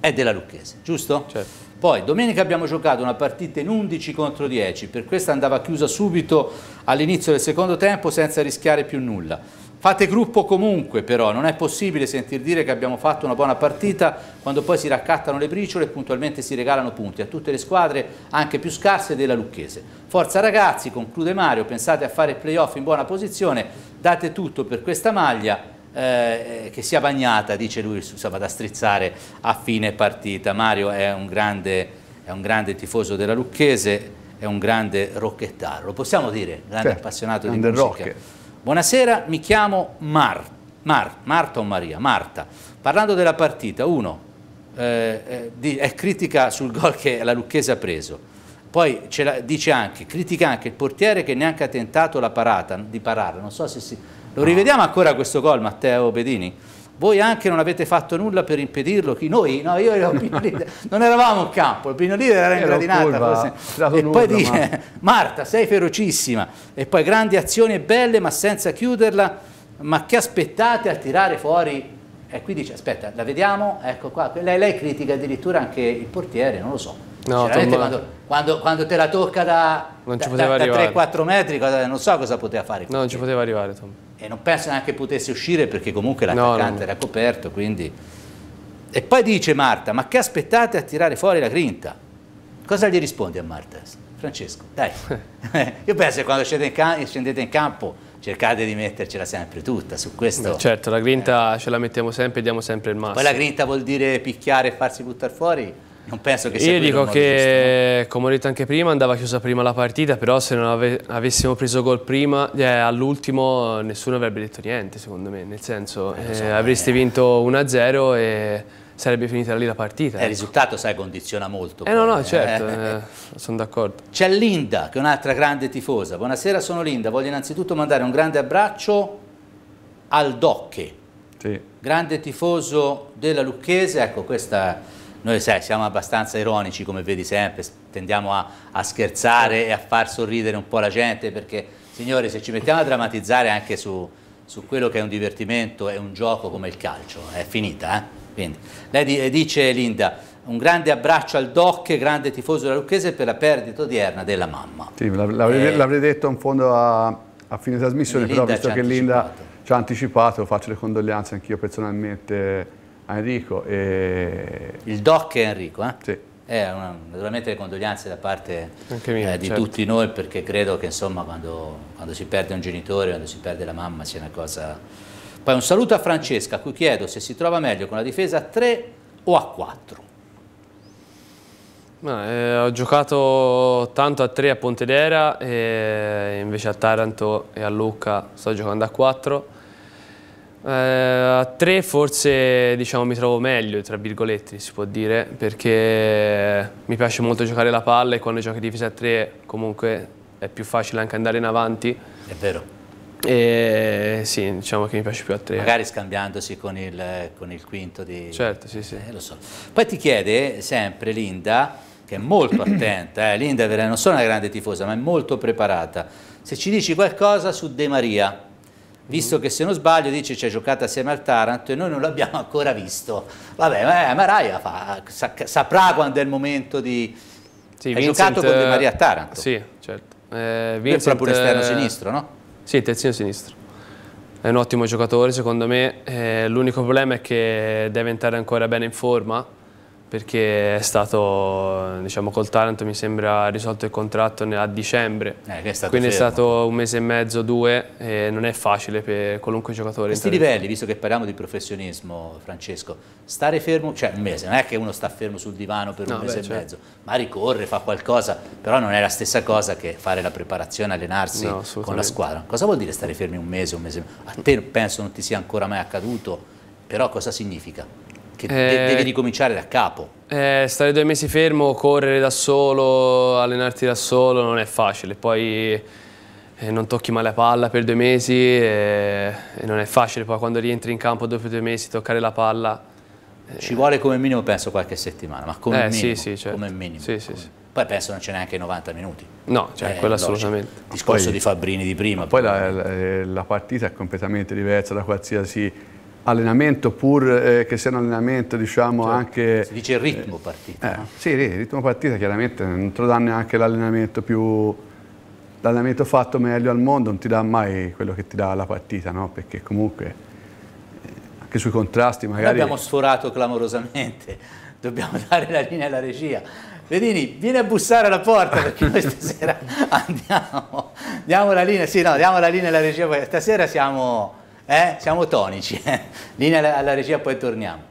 è della Lucchese, giusto? Certo. Poi domenica abbiamo giocato una partita in 11 contro 10, per questa andava chiusa subito all'inizio del secondo tempo senza rischiare più nulla. Fate gruppo comunque però, non è possibile sentir dire che abbiamo fatto una buona partita quando poi si raccattano le briciole e puntualmente si regalano punti a tutte le squadre anche più scarse della Lucchese. Forza ragazzi, conclude Mario, pensate a fare playoff in buona posizione, date tutto per questa maglia eh, che sia bagnata, dice lui, insomma, da strizzare a fine partita. Mario è un grande, è un grande tifoso della Lucchese, è un grande rocchettaro, lo possiamo dire, grande certo, appassionato di musica. Rock. Buonasera, mi chiamo Mar, Mar, Marta o Maria? Marta. Parlando della partita, uno, eh, eh, è critica sul gol che la Lucchese ha preso, poi la, dice anche, critica anche il portiere che neanche ha tentato la parata, di parare, non so se si... Lo rivediamo ancora questo gol, Matteo Bedini? Voi anche non avete fatto nulla per impedirlo? Chi? Noi? No, io ero Pino Leader, non eravamo in campo, il Pino Leader era in gradinata. E poi dice, Marta, sei ferocissima. E poi grandi azioni belle, ma senza chiuderla. Ma che aspettate a tirare fuori? E qui dice, aspetta, la vediamo? Ecco qua. Lei, lei critica addirittura anche il portiere, non lo so. No, quando, quando, quando, te la tocca da, da, da, da 3-4 metri, non so cosa poteva fare. No, non ci poteva arrivare, Tom e non penso neanche potesse uscire perché comunque l'attaccante no, no. era coperto, quindi... E poi dice Marta, ma che aspettate a tirare fuori la grinta? Cosa gli rispondi a Marta? Francesco, dai. Io penso che quando scendete in, campo, scendete in campo cercate di mettercela sempre tutta su questo. certo, la grinta eh. ce la mettiamo sempre e diamo sempre il massimo. Poi la grinta vuol dire picchiare e farsi buttare fuori? Non penso che sia Io dico che, giusto, come ho detto anche prima, andava chiusa prima la partita, però se non ave avessimo preso gol prima, eh, all'ultimo nessuno avrebbe detto niente, secondo me. Nel senso, eh, so, eh, avreste eh. vinto 1-0 e sarebbe finita lì la partita. Eh, il risultato, sai, condiziona molto. Eh no, no, certo, eh, sono d'accordo. C'è Linda, che è un'altra grande tifosa. Buonasera, sono Linda. Voglio innanzitutto mandare un grande abbraccio al Docche. Sì. Grande tifoso della Lucchese, ecco questa noi sai, siamo abbastanza ironici come vedi sempre, tendiamo a, a, scherzare e a far sorridere un po' la gente perché signori se ci mettiamo a drammatizzare anche su, su quello che è un divertimento e un gioco come il calcio, è finita. Eh? Quindi, lei dice Linda, un grande abbraccio al Doc, grande tifoso della Lucchese per la perdita odierna della mamma. Sì, l'avrei, eh, detto in fondo a, a fine trasmissione, però visto che Linda ci ha anticipato, faccio le condoglianze anch'io personalmente Enrico. E... Il doc è Enrico, eh? Sì. Eh, una, naturalmente le condoglianze da parte mia, eh, di certo. tutti noi perché credo che insomma quando, quando, si perde un genitore, quando si perde la mamma sia una cosa... Poi un saluto a Francesca a cui chiedo se si trova meglio con la difesa a 3 o a 4. Ma, eh, ho giocato tanto a 3 a Pontedera e invece a Taranto e a Lucca sto giocando a 4 eh, a tre forse diciamo, mi trovo meglio, tra virgolette si può dire, perché mi piace molto giocare la palla e quando giochi difesa a tre comunque è più facile anche andare in avanti. È vero. E sì, diciamo che mi piace più a tre. Magari scambiandosi con il, con il quinto di... Certo, sì, sì. Eh, lo so. Poi ti chiede sempre Linda, che è molto attenta, eh, Linda non sono una grande tifosa, ma è molto preparata, se ci dici qualcosa su De Maria, visto che se non sbaglio dice ci ha giocato assieme al Taranto e noi non l'abbiamo ancora visto. Vabbè, ma, ma Raia fa, sa, saprà quando è il momento di, Sì, Hai Vincent, giocato con De Maria a Taranto. Sì, certo. Eh, Vincent, è proprio esterno sinistro, no? Sì, terzino sinistro. È un ottimo giocatore secondo me, eh, l'unico problema è che deve entrare ancora bene in forma perché è stato, diciamo, col Taranto mi sembra risolto il contratto a dicembre, eh, è quindi fermo. è stato un mese e mezzo, due, e non è facile per qualunque giocatore. Questi livelli, visto che parliamo di professionismo, Francesco, stare fermo, cioè un mese, non è che uno sta fermo sul divano per un no, mese beh, e certo. mezzo, ma ricorre, fa qualcosa, però non è la stessa cosa che fare la preparazione, allenarsi no, con la squadra. Cosa vuol dire stare fermi un mese, un mese? A te penso non ti sia ancora mai accaduto, però cosa significa? Che eh, devi ricominciare da capo. Eh, stare due mesi fermo, correre da solo, allenarti da solo non è facile, poi eh, non tocchi mai la palla per due mesi e, e, non è facile, poi quando rientri in campo dopo due mesi toccare la palla. Eh. Ci vuole come minimo penso qualche settimana, ma come eh, minimo. Sì, sì, certo. come minimo. Sì, sì, sì. Poi penso non ce n'è neanche 90 minuti. No, cioè, quello assolutamente. Il discorso poi, di Fabrini di prima. Poi la, la, la partita è completamente diversa da qualsiasi allenamento pur eh, che sia un allenamento diciamo cioè, anche... Si dice il ritmo partita. Eh, no? Sì, il ritmo partita chiaramente non te lo dà neanche l'allenamento più... L'allenamento fatto meglio al mondo non ti dà mai quello che ti dà la partita, no? Perché comunque eh, anche sui contrasti magari... Noi abbiamo sforato clamorosamente, dobbiamo dare la linea alla regia. Vedini, vieni a bussare alla porta perché noi stasera andiamo, diamo la linea, sì no, diamo la linea alla regia, stasera siamo eh? Siamo tonici. Linea alla regia, poi torniamo.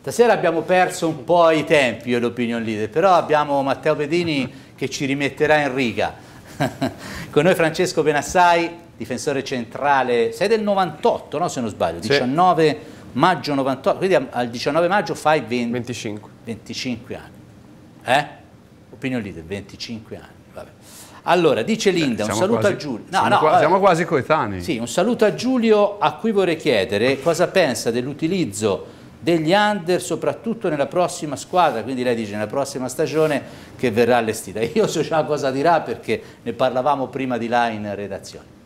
Stasera abbiamo perso un po' i tempi, io l'opinion leader, però abbiamo Matteo Pedini che ci rimetterà in riga. Con noi Francesco Benassai, difensore centrale, sei del 98, no, se non sbaglio, 19 sì. maggio 98, quindi al 19 maggio fai 20, 25. 25 anni. Eh? Opinion leader, 25 anni. Vabbè. Allora, dice Linda, eh, un saluto quasi, a Giulio. No, siamo, no, qua, siamo quasi coetanei. Sì, un saluto a Giulio a cui vorrei chiedere cosa pensa dell'utilizzo degli under soprattutto nella prossima squadra, quindi lei dice nella prossima stagione che verrà allestita. Io so già cosa dirà perché ne parlavamo prima di là in redazione.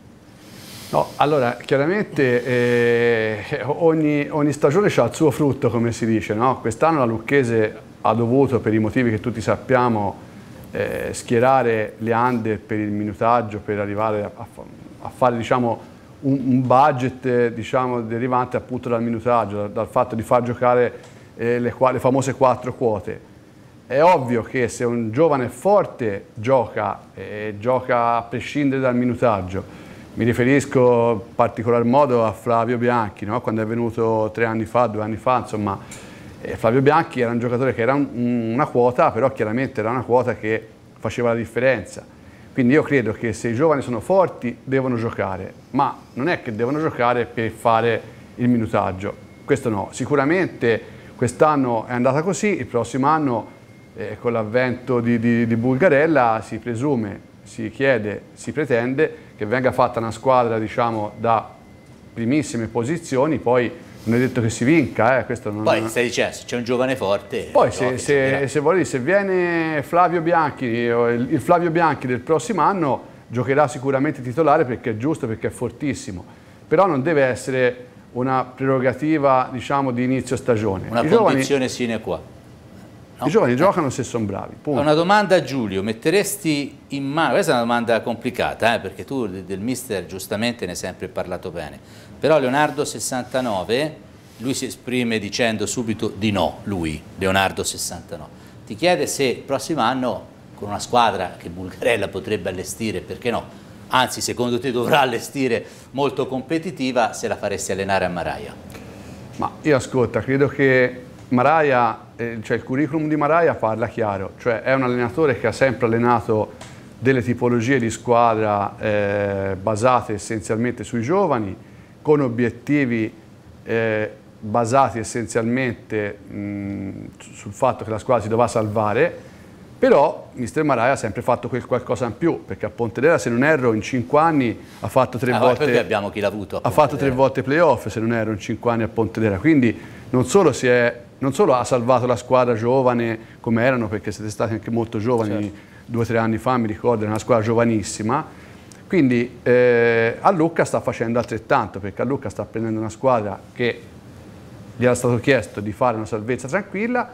No, allora, chiaramente eh, ogni, ogni, stagione ha il suo frutto, come si dice, no? Quest'anno la Lucchese ha dovuto, per i motivi che tutti sappiamo, eh, schierare le under per il minutaggio, per arrivare a, a fare diciamo, un, un, budget diciamo, derivante appunto dal minutaggio, dal, dal fatto di far giocare eh, le, le, famose quattro quote. È ovvio che se un giovane forte gioca, e gioca a prescindere dal minutaggio, mi riferisco in particolar modo a Flavio Bianchi, no? quando è venuto tre anni fa, due anni fa, insomma, eh, Flavio Bianchi era un giocatore che era un, una quota, però chiaramente era una quota che faceva la differenza. Quindi io credo che se i giovani sono forti devono giocare, ma non è che devono giocare per fare il minutaggio. Questo no. Sicuramente quest'anno è andata così, il prossimo anno eh, con l'avvento di, di, di Bulgarella si presume, si chiede, si pretende che venga fatta una squadra diciamo, da primissime posizioni, poi non è detto che si vinca, eh, questo non... Poi stai dicendo, se c'è un giovane forte... Poi se, se, se, vuoi, se viene Flavio Bianchi, il Flavio Bianchi del prossimo anno giocherà sicuramente titolare perché è giusto, perché è fortissimo, però non deve essere una prerogativa diciamo, di inizio stagione. Una I condizione giovani, sine qua. No? I giovani giocano se sono bravi. Punto. Una domanda a Giulio, metteresti in mano, questa è una domanda complicata, eh, perché tu del mister giustamente ne hai sempre parlato bene, però Leonardo 69, lui si esprime dicendo subito di no, lui, Leonardo 69. Ti chiede se il prossimo anno con una squadra che Bulgarella potrebbe allestire, perché no? Anzi, secondo te dovrà allestire molto competitiva, se la faresti allenare a Maraia? Ma io ascolta, credo che Maraia, eh, cioè il curriculum di Maraia parla chiaro, cioè è un allenatore che ha sempre allenato delle tipologie di squadra eh, basate essenzialmente sui giovani, con obiettivi eh, basati essenzialmente mh, sul fatto che la squadra si doveva salvare, però mister Marai ha sempre fatto quel qualcosa in più, perché a Pontedera, se non erro, in cinque anni ha fatto tre ah, volte... abbiamo chi l'ha avuto Ha fatto tre volte playoff, se non erro, in cinque anni a Pontedera. Quindi non solo, è, non solo ha salvato la squadra giovane come erano, perché siete stati anche molto giovani, certo. due o tre anni fa, mi ricordo, era una squadra giovanissima, Quindi eh, a Lucca sta facendo altrettanto, perché a Lucca sta prendendo una squadra che gli era stato chiesto di fare una salvezza tranquilla,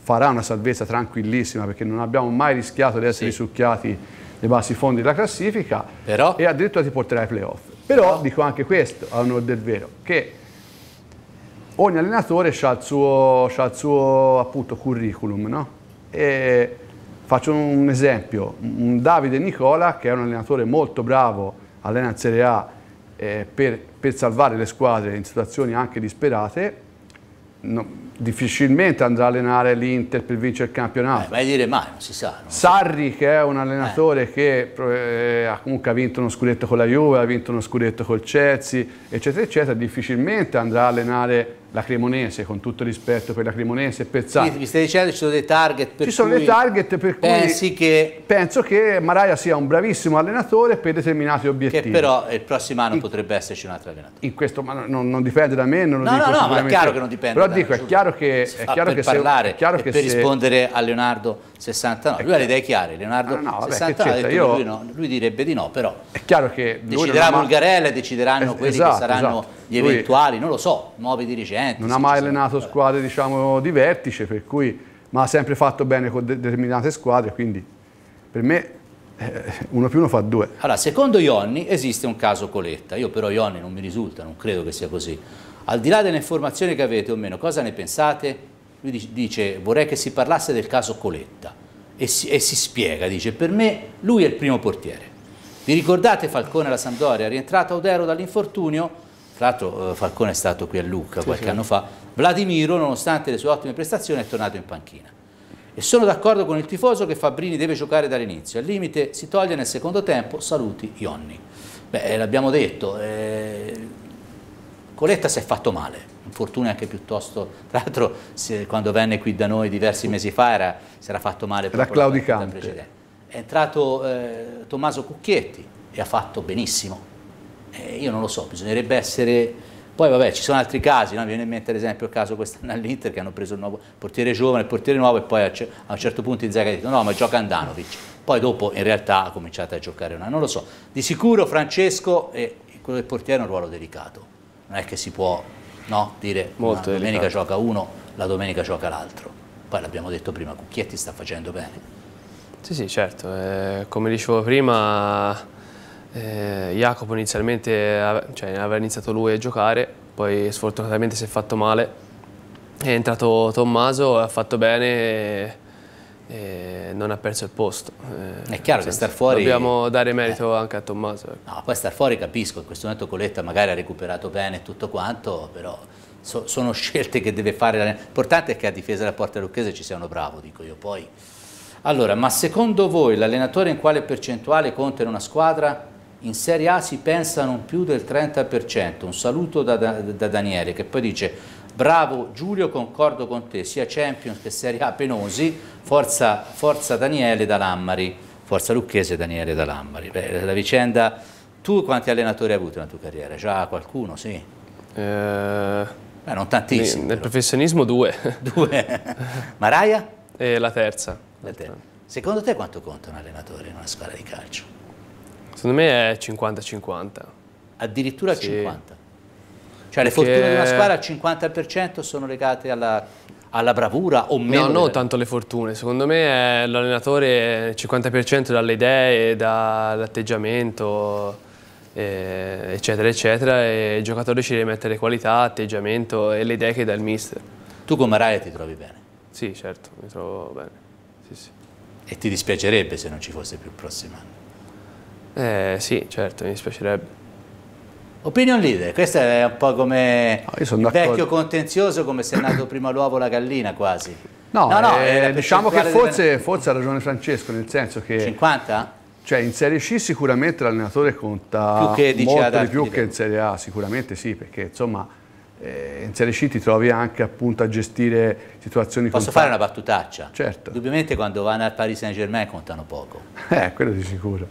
farà una salvezza tranquillissima perché non abbiamo mai rischiato di essere sì. risucchiati nei bassi fondi della classifica Però... e addirittura ti porterà ai playoff. Però, Però dico anche questo, a onore del vero, che ogni allenatore ha il suo, ha il suo appunto, curriculum, no? E faccio un esempio, un Davide Nicola che è un allenatore molto bravo, allena in Serie A eh, per, per salvare le squadre in situazioni anche disperate, no, difficilmente andrà a allenare l'Inter per vincere il campionato. Eh, mai dire mai, non si sa. Non Sarri, che è un allenatore eh. che eh, ha comunque ha vinto uno scudetto con la Juve, ha vinto uno scudetto col Chelsea, eccetera, eccetera, difficilmente andrà a allenare la Cremonese, con tutto rispetto per la Cremonese per Sarri. Mi stai dicendo che ci sono dei target per Ci sono dei target per cui che... penso che Maraia sia un bravissimo allenatore per determinati obiettivi. Che però il prossimo anno in, potrebbe esserci un altro allenatore. In questo, ma non, non dipende da me, non lo no, dico No, no, ma è chiaro che non dipende Però dico, è chiaro che... È chiaro per che parlare se, è chiaro e che per se... rispondere a Leonardo 69. Lui ha le idee chiare, Leonardo no, no, vabbè, 69 io... lui, no, lui, direbbe di no, però è chiaro che deciderà Bulgarella e decideranno es quelli esatto, che saranno esatto. gli eventuali, non lo so, nuovi dirigenti. Non ha mai allenato squadre diciamo, di vertice, per cui, ma ha sempre fatto bene con de determinate squadre, quindi per me eh, uno più uno fa due. Allora, secondo Ionni esiste un caso Coletta, io però Ionni non mi risulta, non credo che sia così. Al di là delle informazioni che avete o meno, cosa ne pensate? Lui dice vorrei che si parlasse del caso Coletta e si, e si spiega, dice per me lui è il primo portiere. Vi ricordate Falcone alla Sampdoria? È rientrato Odero dall'infortunio, tra l'altro eh, Falcone è stato qui a Lucca sì, qualche sì. anno fa, Vladimiro nonostante le sue ottime prestazioni è tornato in panchina. E sono d'accordo con il tifoso che Fabrini deve giocare dall'inizio, al limite si toglie nel secondo tempo, saluti Ionni. Beh, l'abbiamo detto, eh, Coletta si è fatto male, infortuni anche piuttosto, tra l'altro quando venne qui da noi diversi mesi fa era, si era fatto male era claudicante. È entrato eh, Tommaso Cucchietti e ha fatto benissimo. Eh, io non lo so, bisognerebbe essere... Poi vabbè, ci sono altri casi, no? mi viene in mente ad esempio il caso quest'anno all'Inter che hanno preso il nuovo portiere giovane, il portiere nuovo e poi a, un certo punto Inzaghi ha detto no ma gioca Andanovic. Poi dopo in realtà ha cominciato a giocare una, non lo so. Di sicuro Francesco, e quello del portiere è un ruolo delicato, non è che si può no? dire Molto la domenica gioca uno, la domenica gioca l'altro. Poi l'abbiamo detto prima, Cucchietti sta facendo bene. Sì, sì, certo. Eh, come dicevo prima, eh, Jacopo inizialmente cioè, aveva iniziato lui a giocare, poi sfortunatamente si è fatto male. È entrato Tommaso, ha fatto bene e, e non ha perso il posto. Eh, è chiaro che star fuori... Dobbiamo dare merito eh. anche a Tommaso. Ecco. No, poi star fuori capisco, in questo momento Coletta magari ha recuperato bene e tutto quanto, però so, sono scelte che deve fare. L'importante è che a difesa della porta lucchese ci sia uno bravo, dico io. Poi... Allora, ma secondo voi l'allenatore in quale percentuale conta in una squadra? In Serie A si pensa non più del 30%. Un saluto da, da, da Daniele che poi dice bravo Giulio, concordo con te, sia Champions che Serie A penosi, forza, forza Daniele da Lammari, forza Lucchese Daniele da Lammari. Beh, la vicenda, tu quanti allenatori hai avuto nella tua carriera? Già qualcuno, sì? Eh, Beh, non tantissimi. Nel però. professionismo due. Due. Maraia? E la terza. la terza. Secondo te quanto conta un allenatore in una squadra di calcio? Secondo me è 50-50. Addirittura sì. 50? Cioè Perché... le fortune di una squadra al 50% sono legate alla, alla bravura o meno? No, non tanto le fortune, secondo me l'allenatore il 50% dalle idee, dall'atteggiamento, eh, eccetera, eccetera, e il giocatore ci deve mettere qualità, atteggiamento e le idee che dà il mister. Tu con Maraia ti trovi bene? Sì, certo, mi trovo bene. Sì, sì. E ti dispiacerebbe se non ci fosse più il prossimo anno? Eh, sì, certo, mi dispiacerebbe. Opinion leader, questo è un po' come no, vecchio contenzioso, come se è nato prima l'uovo la gallina quasi. No, no, no eh, diciamo che forse, forse, ha ragione Francesco, nel senso che... 50? Cioè in Serie C sicuramente l'allenatore conta più molto di più che in Serie A, sicuramente sì, perché insomma eh, in Serie C ti trovi anche appunto a gestire situazioni Posso fare una battutaccia? Certo. Indubbiamente quando vanno al Paris Saint Germain contano poco. Eh, quello di sicuro.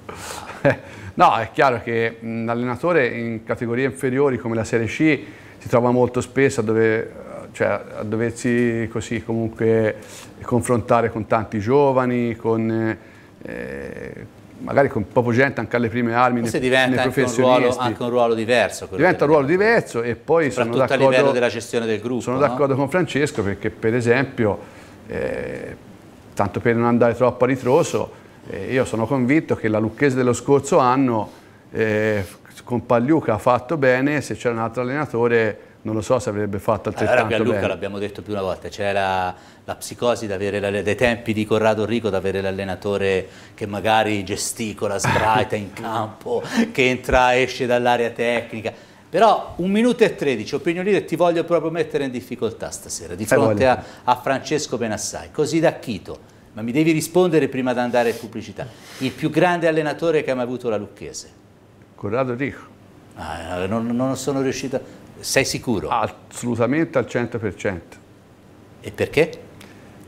no, è chiaro che l'allenatore in categorie inferiori come la Serie C si trova molto spesso a, dove, cioè, a doversi così comunque confrontare con tanti giovani, con... Eh, magari con poco gente anche alle prime armi Forse nei, diventa nei anche un, ruolo, anche un ruolo diverso. Diventa un ruolo diverso e poi sono d'accordo... a livello della gestione del gruppo. Sono no? d'accordo con Francesco perché per esempio, eh, tanto per non andare troppo a ritroso, eh, io sono convinto che la Lucchese dello scorso anno eh, con Pagliuca ha fatto bene, se c'era un altro allenatore non lo so se avrebbe fatto altrettanto allora. Luca l'abbiamo detto più una volta, c'è la, la, psicosi dei tempi di Corrado Rico di avere l'allenatore che magari gesticola, sbraita in campo, che entra e esce dall'area tecnica. Però un minuto e tredici, opinion leader, ti voglio proprio mettere in difficoltà stasera, di fronte a, a, Francesco Benassai, così da Chito, ma mi devi rispondere prima di andare in pubblicità. Il più grande allenatore che ha mai avuto la Lucchese? Corrado Rico. Ah, non, non sono riuscito... Sei sicuro? Assolutamente al 100%. E perché?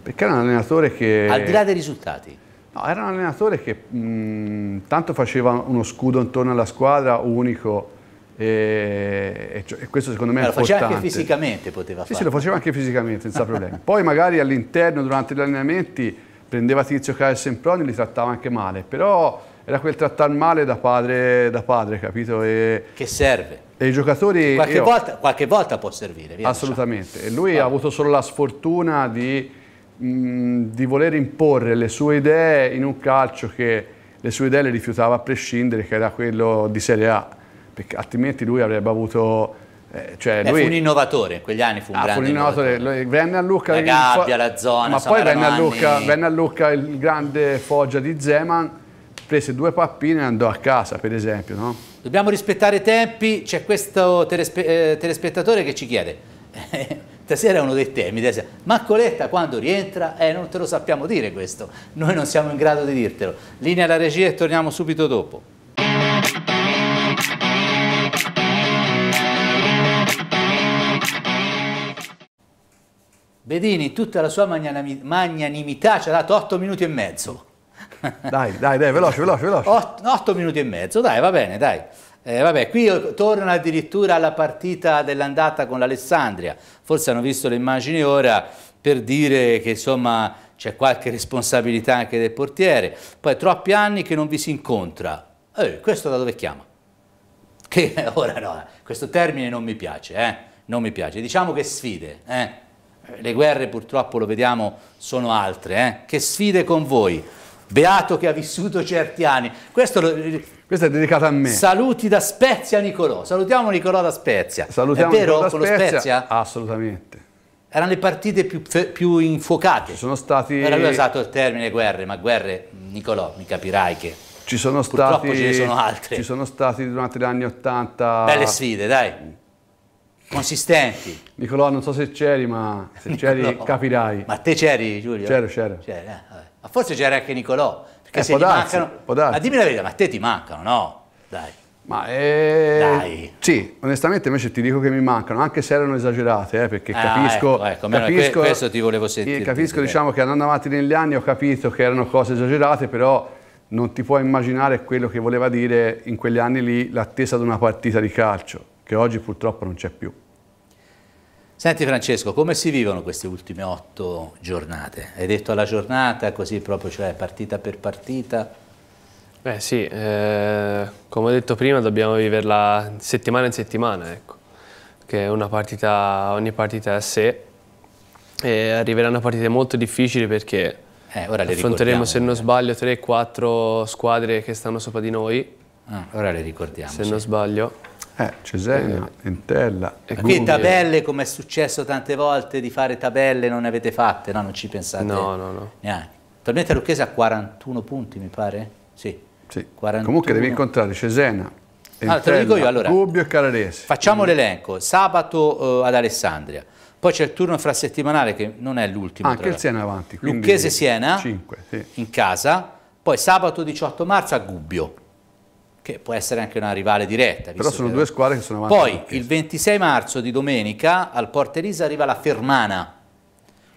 Perché era un allenatore che... Al di là dei risultati? No, era un allenatore che mh, tanto faceva uno scudo intorno alla squadra unico e, e, e questo secondo me Ma è lo importante. faceva anche fisicamente, poteva sì, fare. Sì, lo faceva anche fisicamente, senza problemi. Poi magari all'interno, durante gli allenamenti, prendeva Tizio Caio e Semproni e li trattava anche male, però era quel trattare male da padre, da padre capito? E, che serve? E i giocatori... Qualche, io, volta, qualche volta, può servire. Assolutamente. Diciamo. E lui ah. ha avuto solo la sfortuna di, mh, di, voler imporre le sue idee in un calcio che le sue idee le rifiutava a prescindere, che era quello di Serie A, perché altrimenti lui avrebbe avuto... Eh, cioè Beh, lui, fu un innovatore, in quegli anni fu un ah, grande fu un innovatore. innovatore. Venne a Lucca... La gabbia, la zona, ma poi venne a, Lucca, venne a Lucca il grande Foggia di Zeman, prese due pappine e andò a casa, per esempio, no? Dobbiamo rispettare i tempi, c'è questo telespe eh, telespettatore che ci chiede, stasera è uno dei temi, ma Coletta quando rientra? Eh, non te lo sappiamo dire questo, noi non siamo in grado di dirtelo. Linea alla regia e torniamo subito dopo. Bedini, tutta la sua magnanimità ci ha dato 8 minuti e mezzo. Dai, dai, dai, veloce, veloce, veloce. 8 minuti e mezzo, dai, va bene, dai. Eh, vabbè, qui tornano addirittura alla partita dell'andata con l'Alessandria. Forse hanno visto le immagini ora per dire che insomma c'è qualche responsabilità anche del portiere. Poi troppi anni che non vi si incontra. Eh, questo da dove chiama? Che ora no, questo termine non mi piace, eh? Non mi piace. Diciamo che sfide, eh? Le guerre purtroppo lo vediamo sono altre, eh? Che sfide con voi? Beato che ha vissuto certi anni. Questo, lo, Questo è dedicato a me. Saluti da Spezia Nicolò. Salutiamo Nicolò da Spezia. Salutiamo è vero da con Spezia? lo Spezia? Assolutamente. Erano le partite più, più infuocate. Ci sono stati... Ora lui ha usato il termine guerre, ma guerre, Nicolò, mi capirai che... Ci sono stati... ce ne sono altre. Ci sono stati durante gli anni Ottanta... Belle sfide, dai. Consistenti. Nicolò, non so se c'eri, ma se c'eri capirai. Ma te c'eri, Giulio? C'ero, c'ero. Eh, ma forse c'era anche Nicolò, perché eh, se ti darsi, mancano... Ma dimmi la verità, ma te ti mancano, no? Dai. Ma eh, Dai. Sì, onestamente invece ti dico che mi mancano, anche se erano esagerate, eh, perché ah, capisco, ecco, ecco, capisco, questo ti volevo sentire. Capisco, diciamo, che andando avanti negli anni ho capito che erano cose esagerate, però non ti puoi immaginare quello che voleva dire in quegli anni lì l'attesa di una partita di calcio, che oggi purtroppo non c'è più. Senti Francesco, come si vivono queste ultime otto giornate? Hai detto alla giornata, così proprio, cioè partita per partita? Beh sì, eh, come ho detto prima dobbiamo viverla settimana in settimana, ecco, che è una partita, ogni partita è a sé e arriveranno partite molto difficili perché eh, affronteremo se non sbaglio 3-4 squadre che stanno sopra di noi. Ah, ora le ricordiamo. Se sì. non sbaglio. Eh, Cesena, eh, Entella. E qui tabelle, come è successo tante volte, di fare tabelle non ne avete fatte, no? Non ci pensate? No, no, no. Neanche. Attualmente Lucchese ha 41 punti, mi pare? Sì. sì. Comunque devi incontrare Cesena, Entella, ah, te lo dico io, allora, Gubbio e Cararese. Facciamo l'elenco. Sabato uh, ad Alessandria. Poi c'è il turno fra settimane che non è l'ultimo. Anche il Siena avanti. Lucchese-Siena sì. in casa. Poi sabato 18 marzo a Gubbio che può essere anche una rivale diretta. Però sono due squadre che sono avanti. Poi il 26 marzo di domenica al Porta Elisa arriva la Fermana.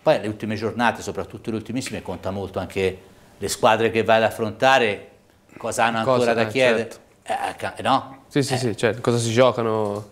Poi le ultime giornate, soprattutto le ultimissime, conta molto anche le squadre che vai ad affrontare, cosa hanno ancora cosa, da eh, chiedere. Certo. Eh, no? Sì, sì, eh. sì, certo. cosa si giocano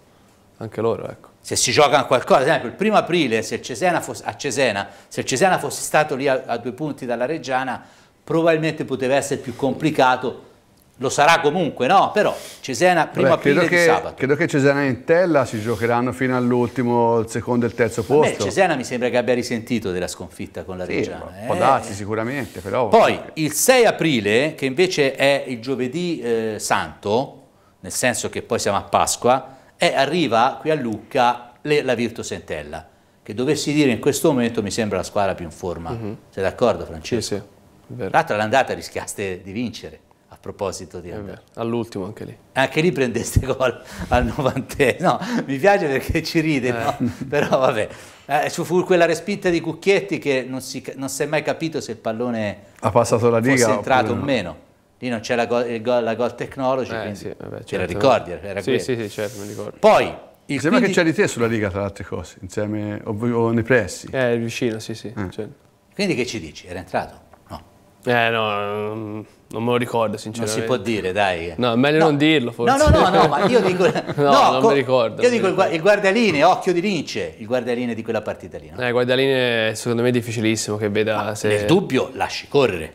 anche loro, ecco. Se si giocano qualcosa, ad esempio il primo aprile se Cesena fosse, a Cesena, se il Cesena fosse stato lì a, a due punti dalla Reggiana, probabilmente poteva essere più complicato lo sarà comunque, no? Però Cesena primo Vabbè, aprile che, sabato. credo che Cesena e Intella si giocheranno fino all'ultimo, il secondo e il terzo posto. Cesena mi sembra che abbia risentito della sconfitta con la Sì, Reggiana. può eh. darsi sicuramente, però... Poi il 6 aprile, che invece è il giovedì eh, santo, nel senso che poi siamo a Pasqua, e arriva qui a Lucca le- la Virtus Entella, che dovessi dire in questo momento mi sembra la squadra più in forma. Sei d'accordo Sì, Francesco? sì, è vero. Tra l'altro all'andata rischiaste di vincere, proposito di andata. vero. All'ultimo anche lì. Anche lì prendeste gol al 90 No, mi piace perché ci ride, no? però vabbè. Eh, ci fu quella respinta di Cucchietti che non si, non si è mai capito se il pallone Ha passato la fosse riga entrato o no. meno. Lì non c'è la gol, il gol- la gol technology, Eh, quindi sì, vabbè, te la certo. ricordi, era sì, quello. sì, sì, certo, mi ricordo. Poi, il sembra 15 che c'eri te sulla riga tra le altre cose, insieme o, o nei pressi. Eh, vicino, sì, sì. Mm. certo. quindi che ci dici? Era entrato? No, Eh, no, non, non me lo ricordo non sinceramente. si può dire, dai. No, è meglio non dirlo forse. No, no, no, no, ma io dico... No, non co- mi ricordo, Io non dico mi il, gua- il guardaline, occhio di lince, il guardaline di quella partita lì. no? Eh, Guardaline secondo me è difficilissimo che veda se... Nel dubbio lasci correre.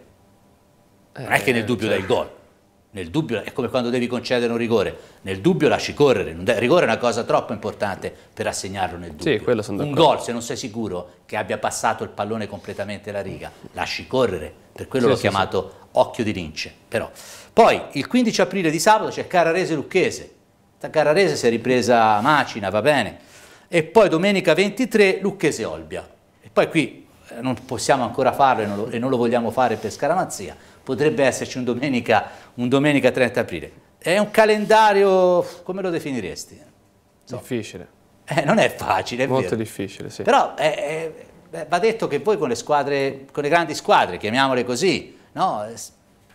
Non è che nel Eh, dubbio cioè- dai il gol. Nel dubbio è come quando devi concedere un rigore. Nel dubbio lasci correre. Il rigore è una cosa troppo importante per assegnarlo nel dubbio. Sì, un gol, se non sei sicuro che abbia passato il pallone completamente la riga, lasci correre. Per quello Sì, l'ho sì, chiamato occhio di lince. Però. Poi il 15 aprile di sabato c'è Carrarese Lucchese. Da Carrarese si è ripresa Macina, va bene. E poi domenica 23 Lucchese Olbia. E poi qui eh, non possiamo ancora farlo e non lo, e non lo vogliamo fare per scaramanzia. Potrebbe esserci un domenica, un domenica 30 aprile. È un calendario, come lo definiresti? Difficile. Eh, non è facile, è Molto vero. difficile, sì. Però eh, eh, beh, va detto che voi con le squadre, con le grandi squadre, chiamiamole così, no? Eh,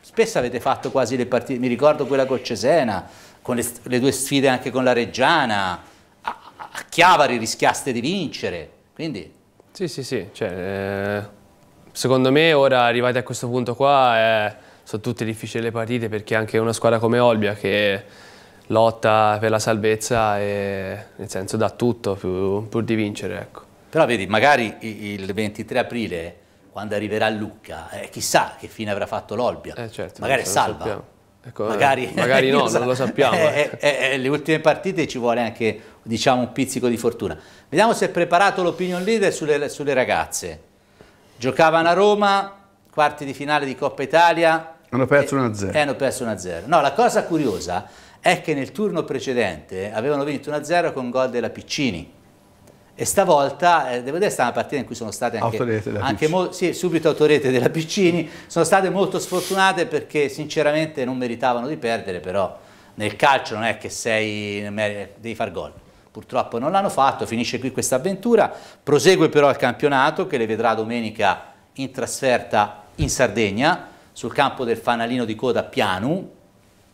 spesso avete fatto quasi le partite, mi ricordo quella col Cesena, con le, le due sfide anche con la Reggiana, a, a Chiavari rischiaste di vincere, quindi Sì, sì, sì. Cioè, eh, secondo me ora arrivati a questo punto qua eh, sono tutte difficili le partite perché anche una squadra come Olbia che lotta per la salvezza e nel senso dà tutto pur, pur di vincere, ecco. Però vedi, magari il 23 aprile, quando arriverà Lucca, eh, chissà che fine avrà fatto l'Olbia. Eh, certo, magari è salva. Ecco, eh, magari, magari no, non lo sappiamo. Eh, eh, le ultime partite ci vuole anche diciamo, un pizzico di fortuna. Vediamo se è preparato l'opinion leader sulle, sulle ragazze. Giocavano a Roma, quarti di finale di Coppa Italia. Hanno perso e- 1-0. E hanno perso 1-0. No, la cosa curiosa è che nel turno precedente avevano vinto 1-0 con gol della Piccini. E stavolta, eh, devo dire, è stata una partita in cui sono state anche, anche sì, subito autorete della Piccini, sono state molto sfortunate perché sinceramente non meritavano di perdere, però nel calcio non è che sei, devi far gol. Purtroppo non l'hanno fatto, finisce qui questa avventura, prosegue però il campionato che le vedrà domenica in trasferta in Sardegna, sul campo del fanalino di coda Pianu,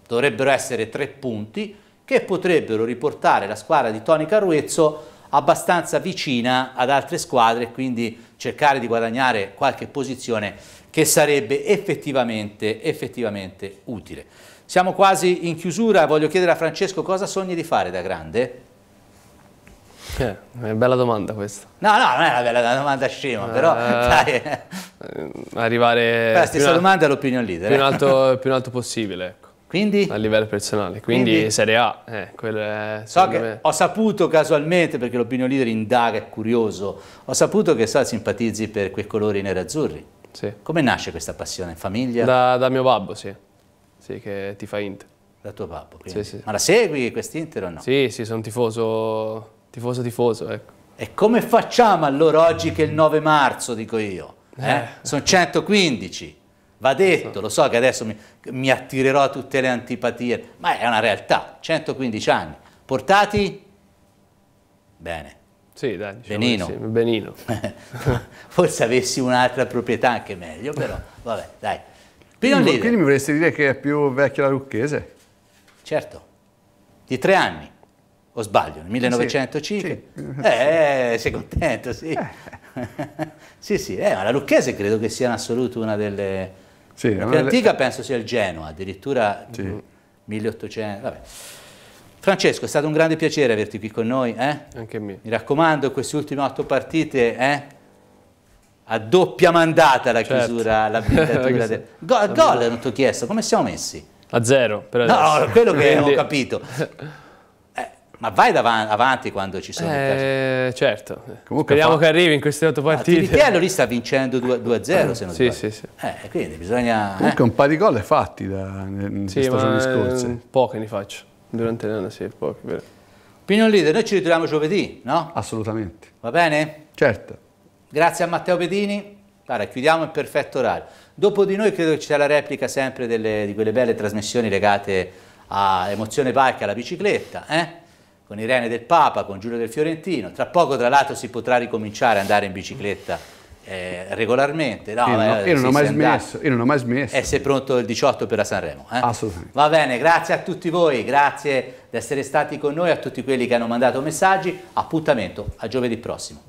dovrebbero essere tre punti che potrebbero riportare la squadra di Tony Carruezzo abbastanza vicina ad altre squadre e quindi cercare di guadagnare qualche posizione che sarebbe effettivamente, effettivamente utile. Siamo quasi in chiusura, voglio chiedere a Francesco cosa sogni di fare da grande? Eh, è una bella domanda questa. No, no, non è una bella domanda scema, però dai, Eh, arrivare la stessa domanda all'opinion leader. più in eh. alto, più in alto possibile, ecco, Quindi? a livello personale. Quindi, Quindi? Serie A, eh, è, So che me- ho saputo casualmente, perché l'opinion leader indaga, è curioso, ho saputo che so, simpatizzi per quei colori nerazzurri. sì. Come nasce questa passione? In famiglia? Da, Da, da mio babbo, sì. Sì, che ti fa Inter. tuo papà? quindi. Sì, sì. Ma la segui quest'Inter o no? Sì, sì, sono tifoso, tifoso, tifoso, ecco. E come facciamo allora oggi che è il 9 marzo, dico io? Eh? Eh. Sono 115. Va detto, lo so che adesso mi, mi attirerò a tutte le antipatie, ma è una realtà, 115 anni. Portati? Bene. Sì, dai, diciamo Benino. sì, Benino. Forse avessi un'altra proprietà anche meglio, però vabbè, dai. Quindi, quindi mi vorresti dire che è più vecchia la Lucchese? certo, di tre anni, o sbaglio, nel 1905. Sì. Eh, sei contento, sì. sì, sì, eh, ma la Lucchese credo che sia in assoluto una delle... Sì, la più antica penso sia il Genoa, addirittura Sì. 1800, vabbè. Francesco, è stato un grande piacere averti qui con noi, eh? Anche a me. Mi raccomando, queste ultime otto partite, eh? A doppia mandata la Certo. chiusura, la blindatura. del... Go- gol non ti ho chiesto, come siamo messi? A zero, per No, adesso. quello che Quindi- ho capito. Eh, ma vai avanti quando ci sono i casi. Eh, certo. Comunque Speriamo fa- che arrivi in queste otto Ah, partite. Tiritiello lì sta vincendo 2 2-0 se non Sì, sbaglio. sì, sì. Eh, quindi bisogna... eh. Comunque un paio di gol fatti da, nelle Sì, stagioni scorse. eh, poche ne faccio. Durante l'anno sì, poche. vero. Opinion Leader, noi ci ritroviamo giovedì, no? Assolutamente. Va bene? Certo. Grazie a Matteo Pedini. Guarda, chiudiamo in perfetto orario. Dopo di noi credo che ci sia la replica sempre delle- di quelle belle trasmissioni legate a Emozione Park e alla bicicletta, eh? Con Irene del Papa, con Giulio del Fiorentino. Tra poco, tra l'altro, si potrà ricominciare ad andare in bicicletta eh, regolarmente. No, io, non, eh, io non ho mai smesso. Io non ho mai smesso. E sei pronto il 18 per la Sanremo? eh? Assolutamente. Va bene, grazie a tutti voi, grazie di essere stati con noi, a tutti quelli che hanno mandato messaggi. Appuntamento a giovedì prossimo.